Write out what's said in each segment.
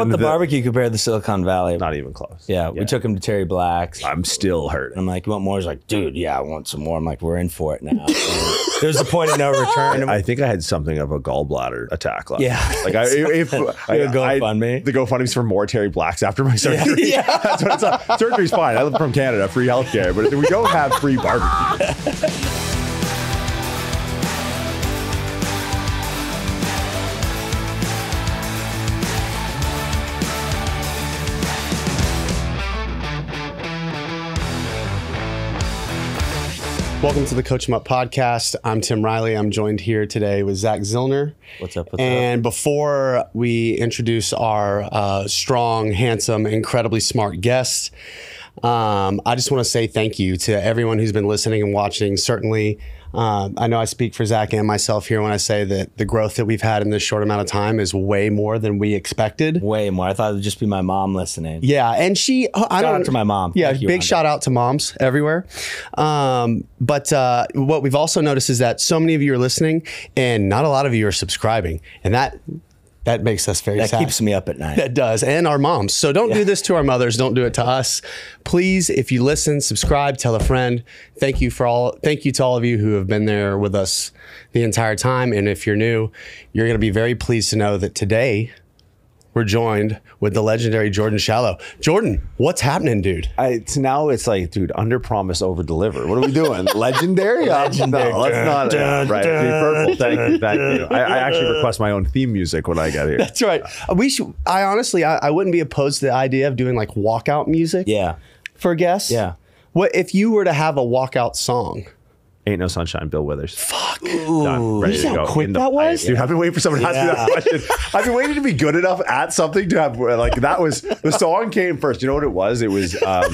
What And the, barbecue compared to Silicon Valley? Not even close. yeah, we took him to Terry Black's. I'm still hurting. I'm like, you want more? He's like, dude, yeah, I want some more. I'm like, we're in for it now. There's a point of no return. I think I had something of a gallbladder attack last Yeah. Like I, if, I, You had GoFundMe? the GoFundMe's for more Terry Blacks after my surgery. Yeah. That's what it's on. Surgery's fine. I live from Canada, free healthcare, but we don't have free barbecue. Welcome to the Coach 'em Up podcast. I'm Tim Riley. I'm joined here today with Zach Zillner. What's up? What's and before we introduce our uh, strong, handsome, incredibly smart guest, um, I just want to say thank you to everyone who's been listening and watching. Certainly, um, I know I speak for Zach and myself here when I say that the growth that we've had in this short amount of time is way more than we expected. Way more. I thought it would just be my mom listening. Yeah, and she. uh, I Shout don't out to my mom. Yeah, Thank big Rhonda. shout out to moms everywhere. Um, but uh, what we've also noticed is that so many of you are listening, and not a lot of you are subscribing, and that that makes us very That sad. keeps me up at night. That does, and our moms. So don't do this to our mothers. Don't do it to us. Please, if you listen, subscribe, tell a friend. Thank you for all. Thank you to all of you who have been there with us the entire time. And if you're new, you're going to be very pleased to know that today we're joined with the legendary Jordan Shallow. Jordan, what's happening, dude? I, it's now it's like, dude, under promise, over deliver. What are we doing? Legendary? Legendary. No, let's not. Dun, right. dun, purple. Thank you. Thank you. I, I actually request my own theme music when I get here. That's right. Uh, We should. I honestly, I, I wouldn't be opposed to the idea of doing like walkout music Yeah. for guests. Yeah. What if you were to have a walkout song? Ain't no sunshine, Bill Withers. Fuck. Done. Ready You see how quick that was? Dude, I've been waiting for someone to ask me that question. I've been waiting to be good enough at something to have like that was the song came first. You know what it was? It was um,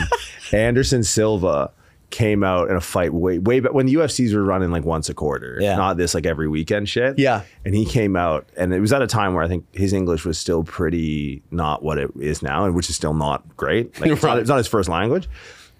Anderson Silva came out in a fight way way back when the UFCs were running like once a quarter, Yeah. not this like every weekend shit. Yeah. and he came out, and it was at a time where I think his English was still pretty not what it is now, and which is still not great. Like it's, not, Right. it's not his first language.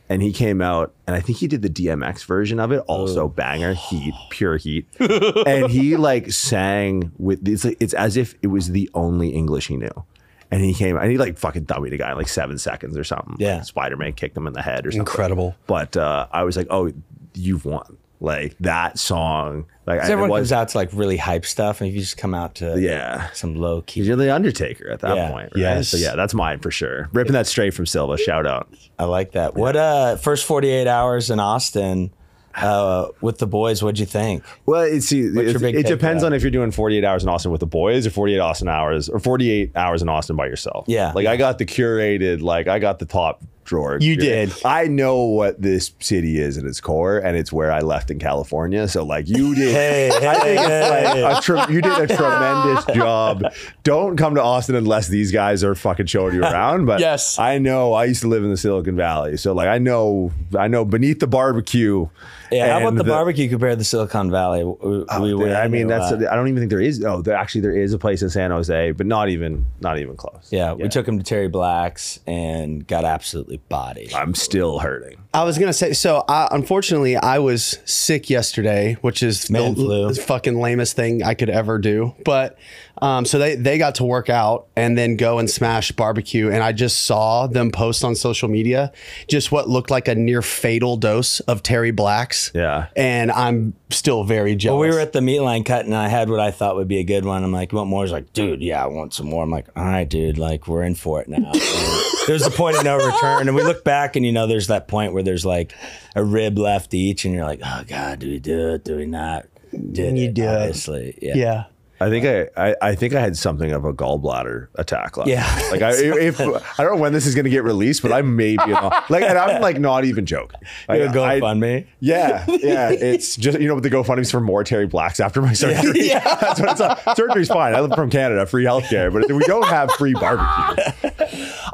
And he came out, and I think he did the DMX version of it, also banger, heat, pure heat. and he like sang with it's like, it's as if it was the only English he knew. And he came and he like fucking dummied a guy in like seven seconds or something. Yeah. Spider Man kicked him in the head or something. Incredible. But uh, I was like, oh, you've won. Like that song. Like I, Everyone was, comes out to like really hype stuff, and if you just come out to Yeah. some low key, You're the Undertaker at that Yeah. point, right? Yes. So yeah, that's mine for sure. Ripping that straight from Silva. Shout out. I like that. What uh first 48 hours in Austin uh with the boys, what'd you think? Well, it, see, it, depends on if you're doing 48 hours in Austin with the boys or 48 Austin hours or 48 hours in Austin by yourself. Yeah. Like I got the curated, like I got the top drawer. You did. I know what this city is at its core, and it's where I left in California. So like you did. Hey, I think hey, hey. like a tre- you did a tremendous job. Don't come to Austin unless these guys are fucking showing you around. But Yes. I know I used to live in the Silicon Valley, so like I know I know beneath the barbecue. Yeah, how about and the, barbecue compared to the Silicon Valley? Oh, we, we went I mean, that's. I don't even think there is. Oh, there actually there is a place in San Jose, but not even not even close. yeah, we took him to Terry Black's and got absolutely bodied. I'm still hurting. I was gonna say. So, I, unfortunately, I was sick yesterday, which is Man the flu. fucking lamest thing I could ever do. But um, so they they got to work out and then go and smash barbecue, and I just saw them post on social media just what looked like a near fatal dose of Terry Blacks. Yeah. and I'm still very jealous. Well, we were at the meat line cut, and I had what I thought would be a good one. I'm like, "You want more?" He's like, "Dude, yeah, I want some more." I'm like, "All right, dude, like we're in for it now." There's a point of no return, and we look back, and you know, there's that point where there's like a rib left each, and you're like, "Oh God, do we do it? Do we not?" Did You it, do it. obviously. Yeah. yeah. I think I, I I think I had something of a gallbladder attack last. Yeah. night. like I if I don't know when this is going to get released, but I may be like, and I'm like not even joking. Like, You go I-. Yeah, yeah. It's just you know what the GoFundMe's for more Terry Blacks after my surgery. Yeah. That's what it's on. Surgery's fine. I live from Canada, free healthcare, but we don't have free barbecue.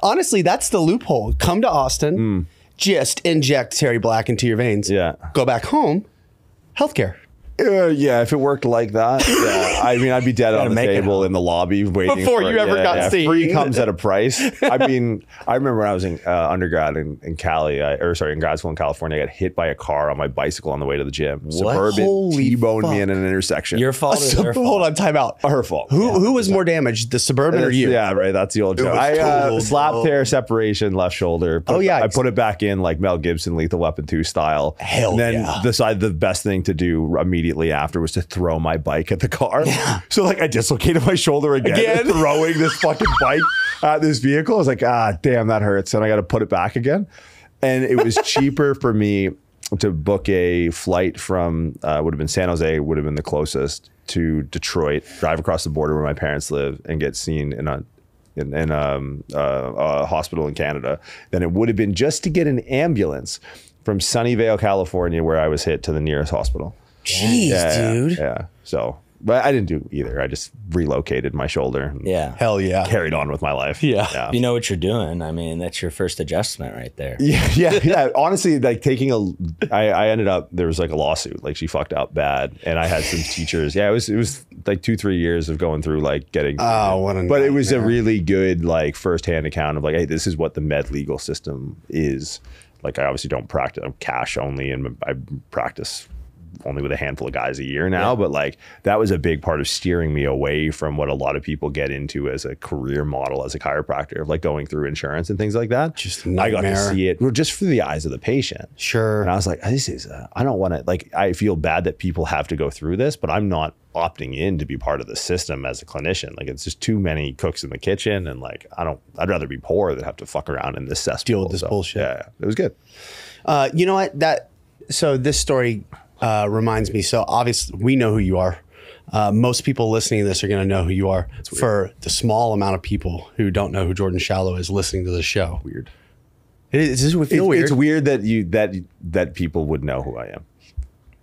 Honestly, that's the loophole. Come to Austin, hmm. just inject Terry Black into your veins. Yeah. Go back home, healthcare. Uh, yeah, if it worked like that, yeah, I mean, I'd be dead on the table in the lobby waiting Before for- you ever got seen. Free comes at a price. I mean, I remember when I was in uh, undergrad in, in Cali, I, or sorry, in grad school in California, I got hit by a car on my bicycle on the way to the gym. Suburban Holy T-boned me in an intersection. Your fault So, their fault? hold on, time out. her fault. Who who was more damaged, the suburban or you? Yeah, right. That's the old joke. I uh, slap tear separation left shoulder. Oh, it- yeah. I put it back in like Mel Gibson, Lethal Weapon two style. Hell and then yeah. decided the best thing to do immediately after was to throw my bike at the car. So like I dislocated my shoulder again, Again? throwing this fucking bike at this vehicle. I was like, ah, damn, that hurts, and I got to put it back again. And it was cheaper for me to book a flight from uh, would have been San Jose, would have been the closest to Detroit, drive across the border where my parents live, and get seen in a in, in um, uh, a hospital in Canada than it would have been just to get an ambulance from Sunnyvale, California, where I was hit to the nearest hospital. Jeez, Yeah, dude. Yeah. So, but I didn't do either. I just relocated my shoulder. Yeah. Hell yeah. Carried on with my life. Yeah. Yeah. You know what you're doing. I mean, that's your first adjustment right there. Yeah, yeah, yeah. Honestly, like taking a, I, I ended up there was like a lawsuit. Like she fucked up bad, and I had some teachers. Yeah, it was it was like two three years of going through like getting. Oh, what a But it was a really good like firsthand account of like, hey, this is what the med legal system is. Like I obviously don't practice. I'm cash only, and I practice only with a handful of guys a year now. But like that was a big part of steering me away from what a lot of people get into as a career model as a chiropractor of like going through insurance and things like that. Just I got to see it just through the eyes of the patient. Sure. And I was like, this is, uh, I don't want to, like, I feel bad that people have to go through this, but I'm not opting in to be part of the system as a clinician. Like, it's just too many cooks in the kitchen. And like, I don't, I'd rather be poor than have to fuck around in this cesspool. Deal with this bullshit. Yeah, it was good. Uh, you know what? That so this story uh, reminds me. So obviously we know who you are. Uh, most people listening to this are going to know who you are. For the small amount of people who don't know who Jordan Shallow is listening to the show, Weird. it is. It feel It's, weird? it's weird that you, that, that people would know who I am.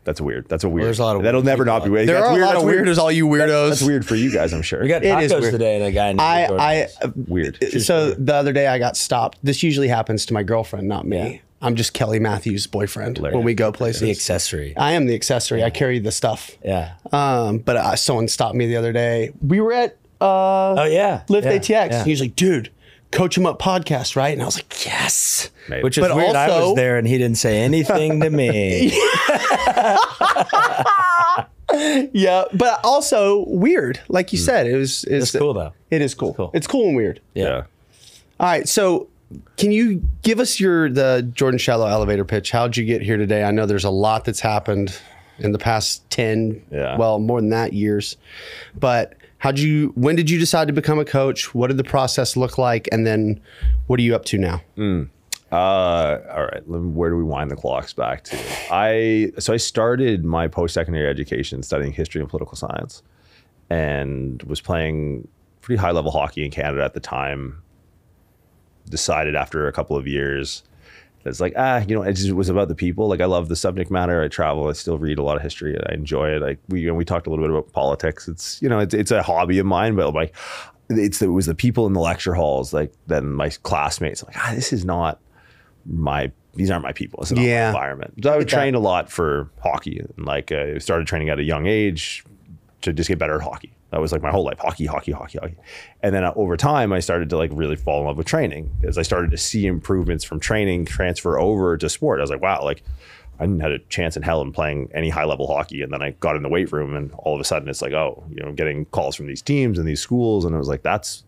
That's weird. That's a weird. there's a lot of that'll weird never people not be weird. There That's are weird. a lot That's of weird. weirdos, all you weirdos. That's weird for you guys, I'm sure. We got It is tacos weird. today, and a guy. named I, Jordan. I, weird. so the other day I got stopped. This usually happens to my girlfriend, not me. Yeah. I'm just Kelly Matthews' boyfriend when we go places. the accessory. I am the accessory. I carry the stuff. Yeah. Um, but uh, someone stopped me the other day. We were at uh, Oh yeah. Lift yeah, ATX. yeah. He was like, dude, Coach 'em Up podcast, right? And I was like, yes. Maybe. Which is But weird. I was there and he didn't say anything to me. Yeah, but also weird. Like you said, it was it's, It's cool though. It is cool. cool. It's cool and weird. yeah. All right, so can you give us your the Jordan Shallow elevator pitch? How'd you get here today? I know there's a lot that's happened in the past 10, Yeah. well, more than that years. But how'd you when did you decide to become a coach? What did the process look like? And then what are you up to now? Uh, all right. Where do we wind the clocks back to? I so I started my post secondary education studying history and political science, and was playing pretty high level hockey in Canada at the time. Decided after a couple of years, it's like ah, you know, it just was about the people. Like I love the subject matter. I travel. I still read a lot of history. I enjoy it. Like we you know, we talked a little bit about politics. It's you know it's it's a hobby of mine, but like it's it was the people in the lecture halls like then my classmates like ah, this is not my these aren't my people. It's not Yeah. my environment. So I would get that. train a lot for hockey and like uh, started training at a young age to just get better at hockey. That was like my whole life, hockey, hockey, hockey, hockey. And then uh, over time, I started to like really fall in love with training as I started to see improvements from training transfer over to sport. I was like, wow, like I didn't have a chance in hell in playing any high level hockey. And then I got in the weight room and all of a sudden it's like, oh, you know, getting calls from these teams and these schools. And it was like, that's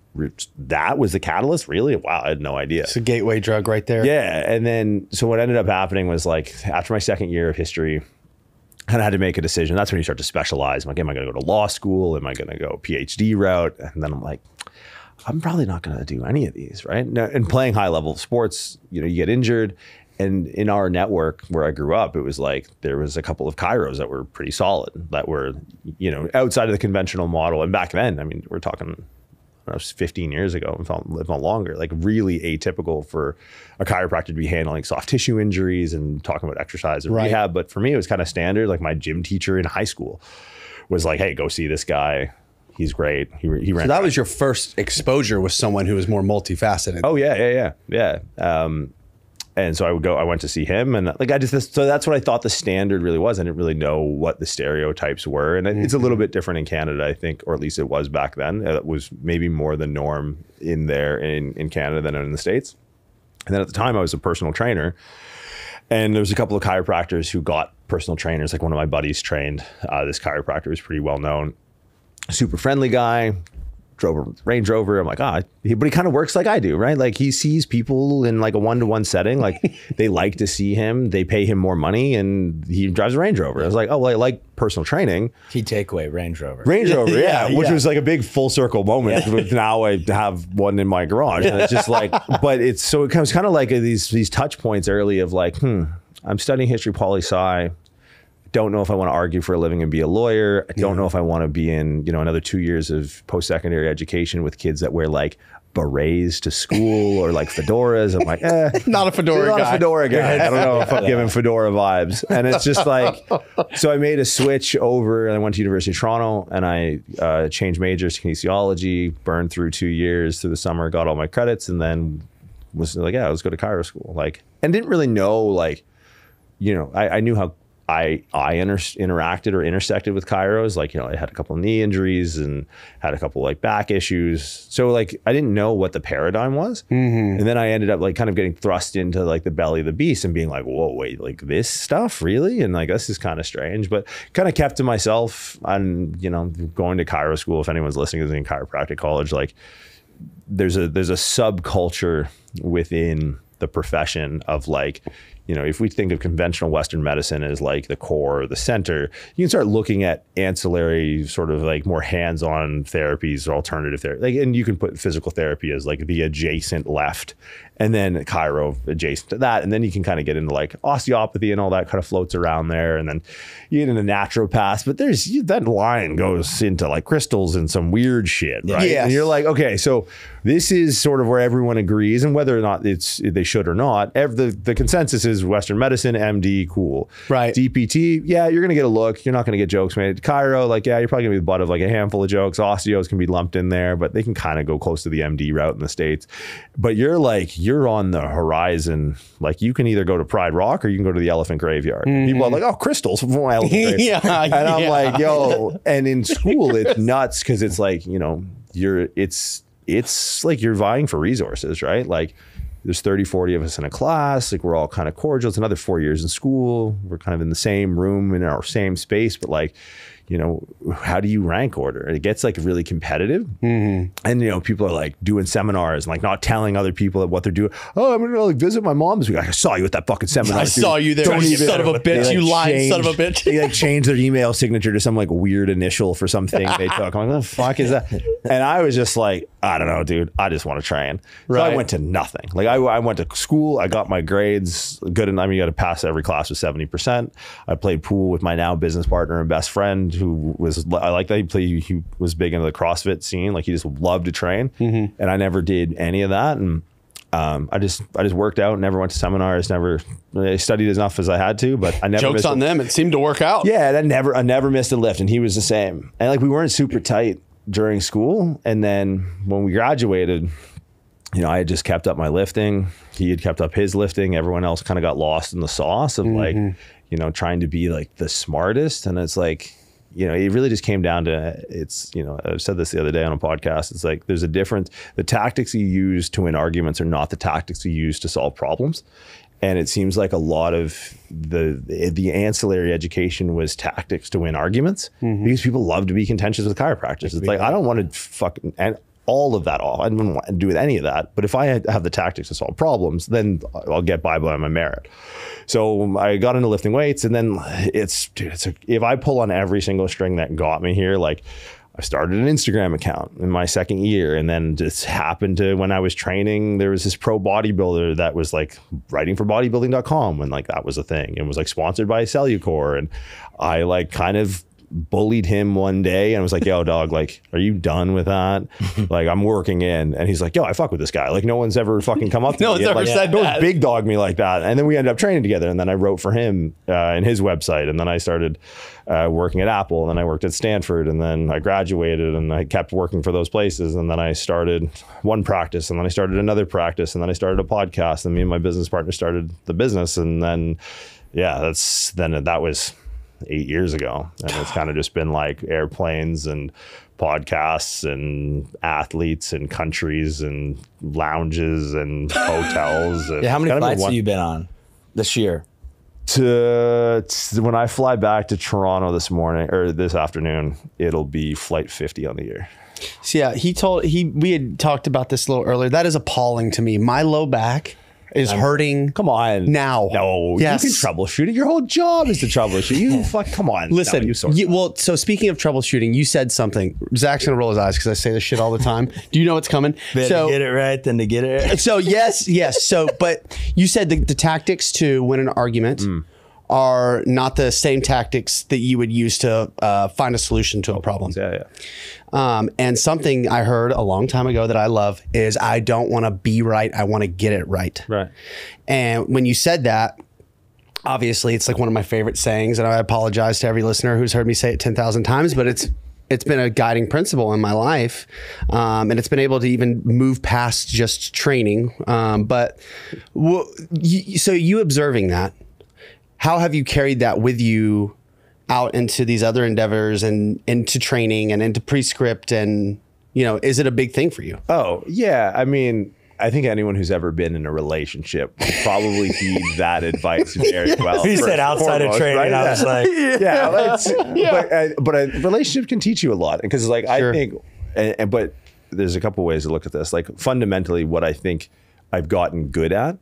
that was the catalyst. Really? Wow. I had no idea. It's a gateway drug right there. Yeah, and then so what ended up happening was like after my second year of history, kind of had to make a decision. That's when you start to specialize. I'm like, am I going to go to law school? Am I going to go PhD route? And then I'm like, I'm probably not going to do any of these, right? No, and playing high level sports, you know, you get injured. And in our network where I grew up, it was like there was a couple of chiros that were pretty solid, that were, you know, outside of the conventional model. And back then, I mean, we're talking was 15 years ago, if not, if not longer, like really atypical for a chiropractor to be handling soft tissue injuries and talking about exercise and Right. rehab. But for me, it was kind of standard. Like my gym teacher in high school was like, "Hey, go see this guy. He's great. He he ran." So that was your first exposure with someone who was more multifaceted. Oh yeah, yeah, yeah, yeah. Um, and so I would go. I went to see him, and like I just so that's what I thought the standard really was. I didn't really know what the stereotypes were, and it's a little bit different in Canada, I think, or at least it was back then. It was maybe more the norm in there in in Canada than in the states. And then at the time, I was a personal trainer, and there was a couple of chiropractors who got personal trainers. Like one of my buddies trained. Uh, this chiropractor was pretty well known, super friendly guy. Drove a Range Rover. I'm like, ah, he, but he kind of works like I do, right? Like he sees people in like a one to one setting. Like they like to see him. They pay him more money, and he drives a Range Rover. I was like, oh, well, I like personal training. Key takeaway: Range Rover. Range Rover, yeah, Yeah, which yeah. was like a big full circle moment. With Now I have one in my garage, and it's just like, but it's so it comes kind of like these these touch points early of like, hmm, I'm studying history, poli sci. Don't know if I want to argue for a living and be a lawyer. I don't know if I want to be in you know another two years of post secondary education with kids that wear like berets to school or like fedoras. I'm like, eh, Not a fedora not guy. a fedora guy. I don't know if I'm giving fedora vibes. And it's just like, so I made a switch over and I went to University of Toronto and I uh, changed majors to kinesiology, burned through two years through the summer, got all my credits, and then was like, yeah, let's go to chiro school. Like, and didn't really know, like, you know, I, I knew how I I inter- interacted or intersected with chiros. Like, you know, I had a couple of knee injuries and had a couple like back issues. So like, I didn't know what the paradigm was, mm-hmm. and then I ended up like kind of getting thrust into like the belly of the beast and being like, whoa, wait, like this stuff really, and like this is kind of strange, but kind of kept to myself. And you know, going to chiro school. If anyone's listening is in chiropractic college, like there's a there's a subculture within the profession of like you know if we think of conventional western medicine as like the core or the center you can start looking at ancillary sort of like more hands-on therapies or alternative therapy like and you can put physical therapy as like the adjacent left and then chiro adjacent to that. And then you can kind of get into like osteopathy and all that kind of floats around there. And then you get into naturopaths but there's that line goes into like crystals and some weird shit right? Yes. and you're like okay so this is sort of where everyone agrees and whether or not it's they should or not ev- the, the consensus is western medicine md cool. Right. dpt yeah you're gonna get a look. You're not gonna get jokes made chiro, like yeah you're probably gonna be the butt of like a handful of jokes. Osteos can be lumped in there but they can kind of go close to the md route in the states. But you're like you're on the horizon. Like you can either go to pride rock or you can go to the elephant graveyard. People are mm-hmm. like oh crystals from elephant graveyard. Yeah, and i'm yeah. like yo and in school it's nuts because it's like you know you're it's it's like you're vying for resources right? Like there's 30 40 of us in a class like we're all kind of cordial. It's another four years in school. We're kind of in the same room in our same space but like you know how do you rank order and it gets like really competitive Mm-hmm. and you know people are like doing seminars and like not telling other people what they're doing oh i'm gonna like visit my mom this week i saw you at that fucking seminar I dude. saw you there, Don't you even- son of a bitch, you lying son of a bitch. they like change their email signature to some like weird initial for something they took. I'm like, what the fuck is that? And I was just like, I don't know, dude. I just want to train. So Right. I went to nothing. Like I, I went to school. I got my grades good. And I mean, you got to pass every class with 70%. I played pool with my now business partner and best friend who was, I like that he played, he was big into the CrossFit scene. Like he just loved to train. Mm-hmm. And I never did any of that. And um, I just I just worked out, never went to seminars, never I studied enough as I had to, but I never Jokes missed a- on them. It seemed to work out. yeah, and I never I never missed a lift, and he was the same. And like we weren't super tight during school, and then when we graduated, you know, I had just kept up my lifting. He had kept up his lifting. Everyone else kind of got lost in the sauce of like, you know, trying to be like the smartest, and it's like. You know, it really just came down to it's, you know, I said this the other day on a podcast. It's like there's a difference. The tactics you use to win arguments are not the tactics you use to solve problems and it seems like a lot of the the ancillary education was tactics to win arguments because people love to be contentious with chiropractors. It's like I don't want to fucking and all of that off. I don't want to do with any of that. But if I have the tactics to solve problems, then I'll get by by my merit. So um, I got into lifting weights, and then it's dude, it's a, if I pull on every single string that got me here, like. I started an Instagram account in my second year, and then just happened to when I was training, there was this pro bodybuilder that was like writing for bodybuilding.com when like that was a thing and was like sponsored by Cellucor. And I like kind of bullied him one day and was like, "Yo, dog, like, are you done with that? like, I'm working in." And he's like, "Yo, I fuck with this guy. Like, no one's ever fucking come up to No me. one's ever like, said no one's big dog me like that." And then we ended up training together. And then I wrote for him uh, in his website. And then I started uh, working at Apple. And then I worked at Stanford. And then I graduated. And I kept working for those places. And then I started one practice. And then I started another practice. And then I started a podcast. And me and my business partner started the business. And then, yeah, that's then that was eight years ago. And it's kind of just been like airplanes and podcasts and athletes and countries and lounges and hotels. And Yeah, how many kind of been flights have you been on this year? to, to when I fly back to Toronto this morning or this afternoon, it'll be flight 50 on the year. So yeah, he told he we had talked about this a little earlier. That is appalling to me. My low back is hurting. Come on. Now. No, Yes. you can troubleshoot it. Your whole job is to troubleshoot. You fuck come on. Listen, No, you you- well, so speaking of troubleshooting, you said something. Zach's gonna roll his eyes because I say this shit all the time. Do you know what's coming? Better so, to get it right than to get it right. so yes, yes. So, but you said the, the tactics to win an argument Mm. are not the same tactics that you would use to uh, find a solution to a problem. yeah, yeah. Um, and something I heard a long time ago that I love is I don't want to be right. I want to get it right. Right. And when you said that, obviously it's like one of my favorite sayings, and I apologize to every listener who's heard me say it ten thousand times, but it's it's been a guiding principle in my life, um, and it's been able to even move past just training. Um, but so you observing that, how have you carried that with you out into these other endeavors and into training and into Pre-Script and you know is it a big thing for you? Oh, yeah. I mean, I think anyone who's ever been in a relationship will probably heed that advice very well. He said and outside of training. right? I was like, yeah, it's, but uh, but a relationship can teach you a lot because like Sure. I think, and, and but there's a couple ways to look at this. Like fundamentally, what I think I've gotten good at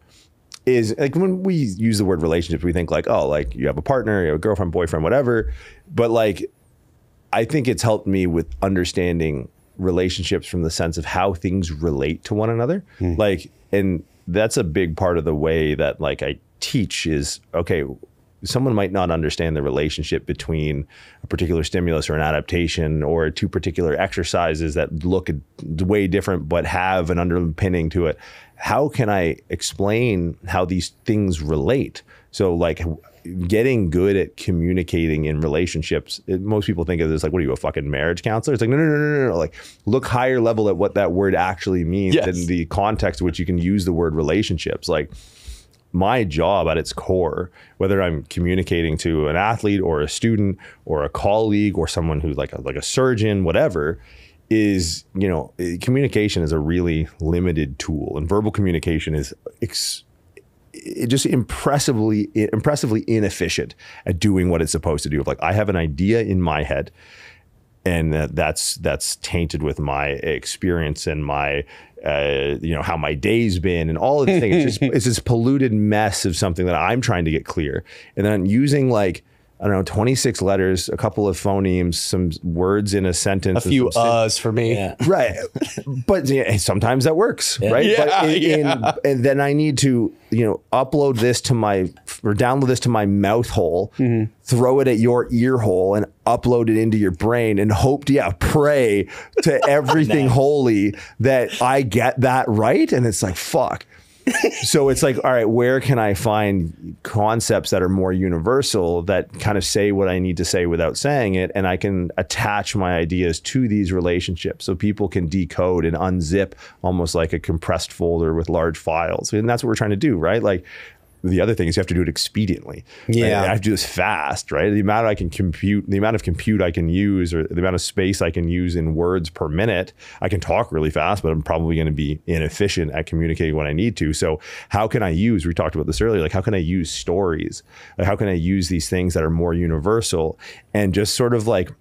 is like when we use the word relationship, we think like oh, like you have a partner, you have a girlfriend, boyfriend, whatever. But like I think it's helped me with understanding relationships from the sense of how things relate to one another. Hmm. Like, and that's a big part of the way that like I teach is okay. Someone might not understand the relationship between a particular stimulus or an adaptation or two particular exercises that look way different but have an underpinning to it. How can I explain how these things relate? So, like, getting good at communicating in relationships. It, most people think of this like, what are you, a fucking marriage counselor? It's like, no, no, no, no, no, no. Like, look higher level at what that word actually means Yes. and the context in which you can use the word relationships. Like, my job at its core, whether I'm communicating to an athlete or a student or a colleague or someone who's like a, like a surgeon, whatever, is you know eh, communication is a really limited tool, and verbal communication is ex- it just impressively eh, impressively inefficient at doing what it's supposed to do. Like I have an idea in my head, and eh, that's that's tainted with my experience and my uh, you know how my day's been and all of these things. It's, just, it's this polluted mess of something that I'm trying to get clear, and then using like. I don't know, 26 letters, a couple of phonemes, some words in a sentence. A few and uhs for me. yeah. right but yeah, sometimes that works right Yeah, but in, in- and then i need to you know upload this to my or download this to my mouth hole Mm-hmm. throw it at your ear hole and upload it into your brain and hope to yeah pray to everything holy that i get that right and it's like fuck so it's like, all right, where can I find concepts that are more universal that kind of say what I need to say without saying it? And I can attach my ideas to these relationships so people can decode and unzip almost like a compressed folder with large files. And that's what we're trying to do, right? Like, the other thing is you have to do it expediently. right? Yeah. I have to do this fast, right? The amount I can compute, the amount of compute I can use, or the amount of space I can use in words per minute, I can talk really fast, but I'm probably going to be inefficient at communicating what I need to. So, how can I use? We talked about this earlier. Like, how can I use stories? Like, how can I use these things that are more universal and just sort of like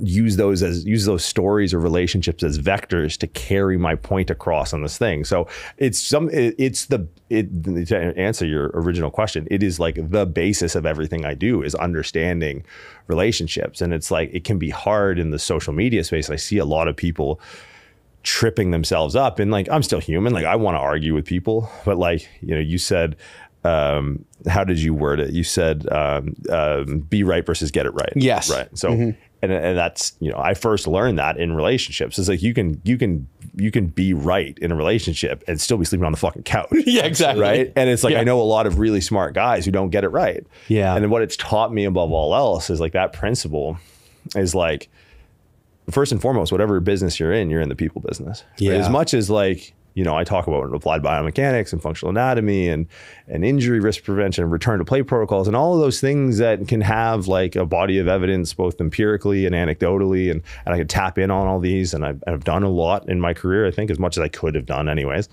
use those as use those stories or relationships as vectors to carry my point across on this thing. So it's some it, it's the it to answer your original question, it is like the basis of everything I do is understanding relationships. And it's like it can be hard in the social media space. I see a lot of people tripping themselves up and like I'm still human, like I want to argue with people, but like, you know, you said um, how did you word it? You said um, um, be right versus get it right. Yes. Right. So, and, and that's you know, I first learned that in relationships. It's like you can you can you can be right in a relationship and still be sleeping on the fucking couch. Yeah, exactly. Right. And it's like Yeah. I know a lot of really smart guys who don't get it right. Yeah. And what it's taught me above all else is like that principle is like first and foremost, whatever business you're in, you're in the people business. Right? Yeah. As much as like, you know, I talk about applied biomechanics and functional anatomy and and injury risk prevention, and return to play protocols, and all of those things that can have like a body of evidence, both empirically and anecdotally, and, and I can tap in on all these, and I've, I've done a lot in my career. I think as much as I could have done, anyways.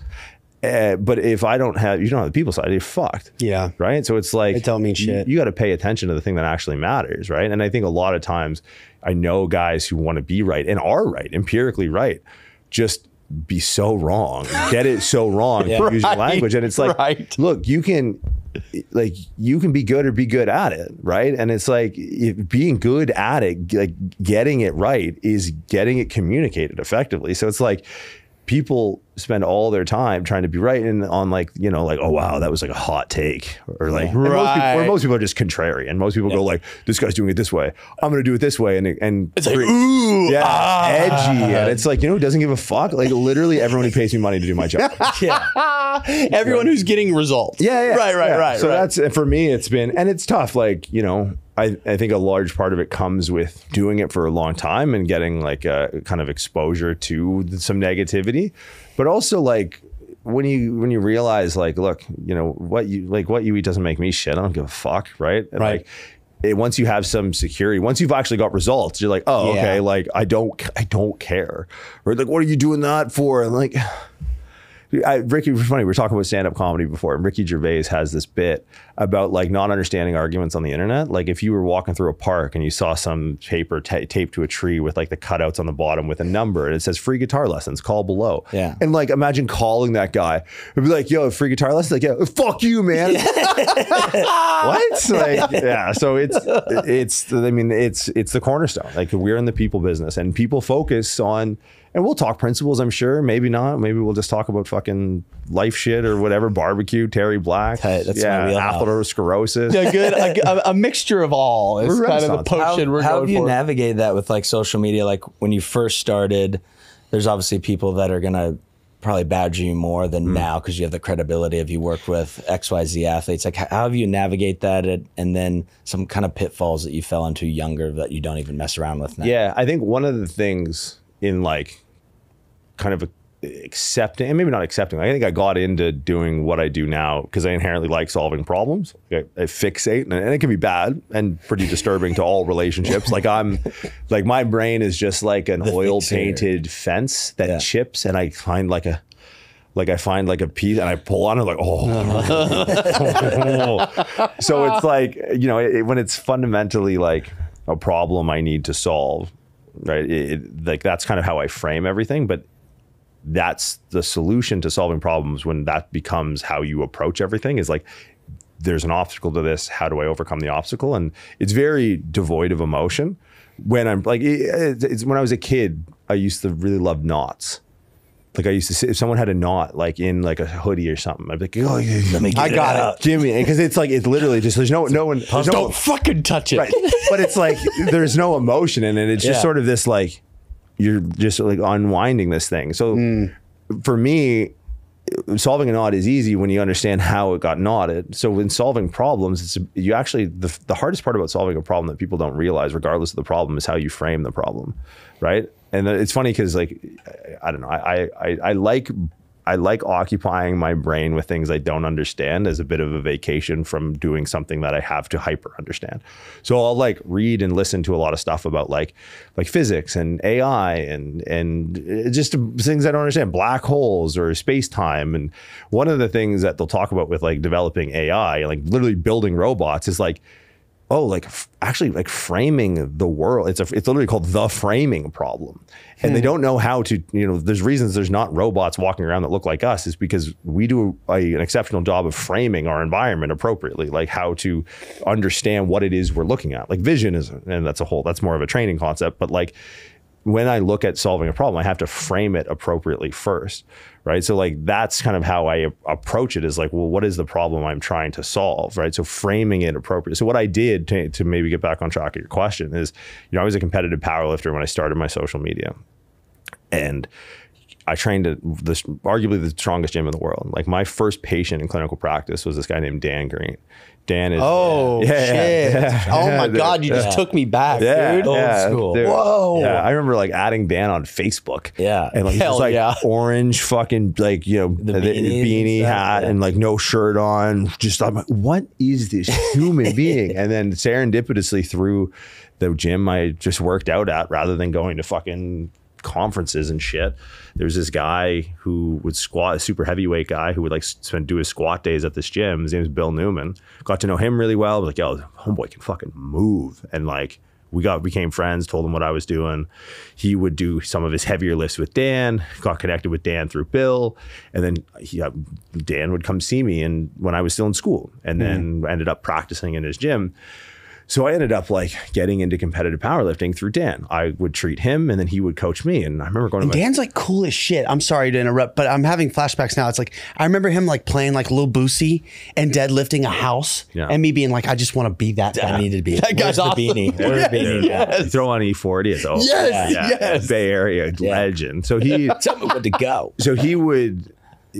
Uh, but if I don't have, you don't have the people side, you're fucked Yeah. right? So it's like It don't mean shit. You, got to pay attention to the thing that actually matters, right? And I think a lot of times, I know guys who want to be right and are right, empirically right, just be so wrong, get it so wrong, Yeah. use your language, and it's like, right. look, you can. Like you can be good or be good at it, right? And it's like if being good at it, like getting it right, is getting it communicated effectively. So it's like people spend all their time trying to be right and on like you know like oh wow that was like a hot take or like and most, people, Right. or most people are just contrarian most people go like this guy's doing it this way i'm gonna do it this way and and It's like, ooh, yeah ah. edgy and it's like you know who doesn't give a fuck like literally everyone who pays me money to do my job Yeah. Everyone who's getting results. yeah, yeah. Right, right, yeah. right. So right. that's and for me, it's been and it's tough. Like you know, I I think a large part of it comes with doing it for a long time and getting like a kind of exposure to some negativity, but also like when you when you realize like look you know what you like what you eat doesn't make me shit. I don't give a fuck, right? And, Right. Like, it, once you have some security, once you've actually got results, you're like, oh, Yeah. okay, like I don't, I don't care, or like, what are you doing that for? And like, I, Ricky, it's funny. We were talking about stand up comedy before, and Ricky Gervais has this bit about like not understanding arguments on the internet. Like if you were walking through a park and you saw some paper ta taped to a tree with like the cutouts on the bottom with a number and it says free guitar lessons, call below. Yeah. And like imagine calling that guy and be like, yo, free guitar lessons? Like, yeah, fuck you, man. what? Like, yeah. So it's it's I mean, it's it's the cornerstone. Like we're in the people business and people focus on and we'll talk principles, I'm sure. Maybe not. Maybe we'll just talk about fucking life shit or whatever. Barbecue, Terry Black. Hey, that's yeah, wheelhouse. atherosclerosis. a good, a, a mixture of all is We're kind of the Renaissance. How, potion we're how going have you for. navigated that with like social media? Like when you first started, there's obviously people that are gonna probably badger you more than hmm. now because you have the credibility of you work with X Y Z athletes. Like how how have you navigate that, and- and then some kind of pitfalls that you fell into younger that you don't even mess around with now? Yeah, I think one of the things in like kind of accepting, and maybe not accepting, I think I got into doing what I do now because I inherently like solving problems. I, I fixate, and, and it can be bad and pretty disturbing to all relationships. Like I'm, like my brain is just like an oil painted fence that Yeah. chips, and I find like a. Like I find like a piece and I pull on it like oh, so it's like you know it, when it's fundamentally like a problem I need to solve, right? It, it- like that's kind of how I frame everything, but that's the solution to solving problems when that becomes how you approach everything is like there's an obstacle to this how do i overcome the obstacle? And it's very devoid of emotion. When i'm like it- it's when i was a kid i used to really love knots like i used to see if someone had a knot like in like a hoodie or something i'd be like oh yeah, Let me get I got it. out. jimmy because it's like it's literally just there's no no one there's no, Don't fucking touch it. right. But it's like there's no emotion in it. It's just Yeah. sort of this like you're just like unwinding this thing. So mm. for me, solving a knot is easy when you understand how it got knotted. So when solving problems, it's you actually the the hardest part about solving a problem that people don't realize, regardless of the problem, is how you frame the problem, right? And it's funny because like I don't know, I I I like. I like occupying my brain with things I don't understand as a bit of a vacation from doing something that I have to hyper understand. So I'll like read and listen to a lot of stuff about like like physics and AI and and uh, just things I don't understand, black holes or space time. And one of the things that they'll talk about with like developing AI, like literally building robots, is like oh like f- actually like framing the world. It's a it's literally called the framing problem. And they hmm. don't know how to you know there's reasons there's not robots walking around that look like us is because we do a, an exceptional job of framing our environment appropriately like how to understand what it is we're looking at. Like vision is and that's a whole that's more of a training concept but like when I look at solving a problem, I have to frame it appropriately first, right? So like that's kind of how i approach it is like, well, what is the problem I'm trying to solve, right? So framing it appropriately. So what I did to, to maybe get back on track of your question is, you know, I was a competitive powerlifter when I started my social media, and I trained at the arguably the strongest gym in the world. Like my first patient in clinical practice was this guy named Dan Green. Dan is Oh Yeah, shit! yeah. oh my god, you just took me back, yeah, dude. Old yeah, school. dude. Whoa. Yeah, I remember like adding Dan on Facebook. Yeah. and like Hell just like yeah. orange fucking like you know the, and beanie hat and like no shirt on. Just I'm like, what is this human being? And then serendipitously through the gym I just worked out at, rather than going to fucking conferences and shit. There's this guy who would squat, a super heavyweight guy who would like spend do his squat days at this gym. His name is Bill Newman. Got to know him really well. I was like, yo, homeboy can fucking move. And like we got became friends, told him what I was doing. He would do some of his heavier lifts with Dan, got connected with Dan through Bill. And then he, uh, Dan would come see me and when I was still in school and then ended up practicing in his gym. So I ended up like getting into competitive powerlifting through Dan. I would treat him and then he would coach me. And I remember going to my Dan's like cool as shit. I'm sorry to interrupt, but I'm having flashbacks now. It's like I remember him like playing like Lil Boosie and deadlifting a house, Yeah. and me being like, I just want to be that guy. I need to be. That guy's Where's the beanie? Where's the beanie? Yes. You throw on E40, it's over. Yes, yes. Bay Area legend. So he Tell me where to go. so he would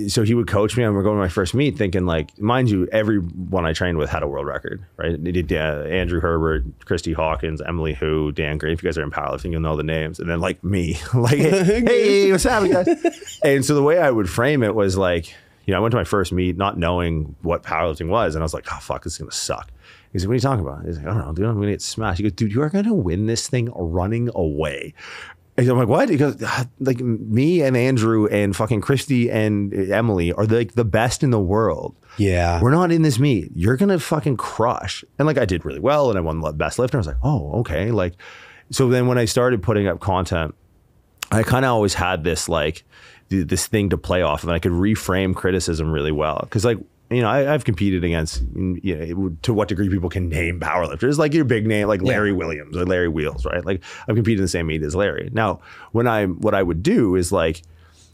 so he would coach me. And we're going to my first meet thinking like mind you everyone i trained with had a world record right? Did uh, andrew herbert kristy hawkins emily hu dan gray if you guys are in powerlifting you'll know the names. And then like me. Like hey, hey what's happening guys? And so the way i would frame it was like you know i went to my first meet not knowing what powerlifting was. And i was like oh fuck this is gonna suck. He's like, what are you talking about? He's like, I don't know, dude. I'm gonna get smashed. He goes, dude, you are gonna win this thing running away. And I'm like, what? Goes, "Ah, like me and Andrew and fucking Kristy and Emily are like the best in the world. Yeah. We're not in this meet. You're gonna fucking crush. And like I did really well and I won the best lifter. I was like, oh, okay. Like, so then when I started putting up content, I kind of always had this like this thing to play off of, and I could reframe criticism really well. Because like you know, I, I've competed against mm, you know to what degree people can name powerlifters, like your big name, like Larry Williams or Larry Wheels, right? Like I've competed in the same meet as Larry. Now, when I what I would do is like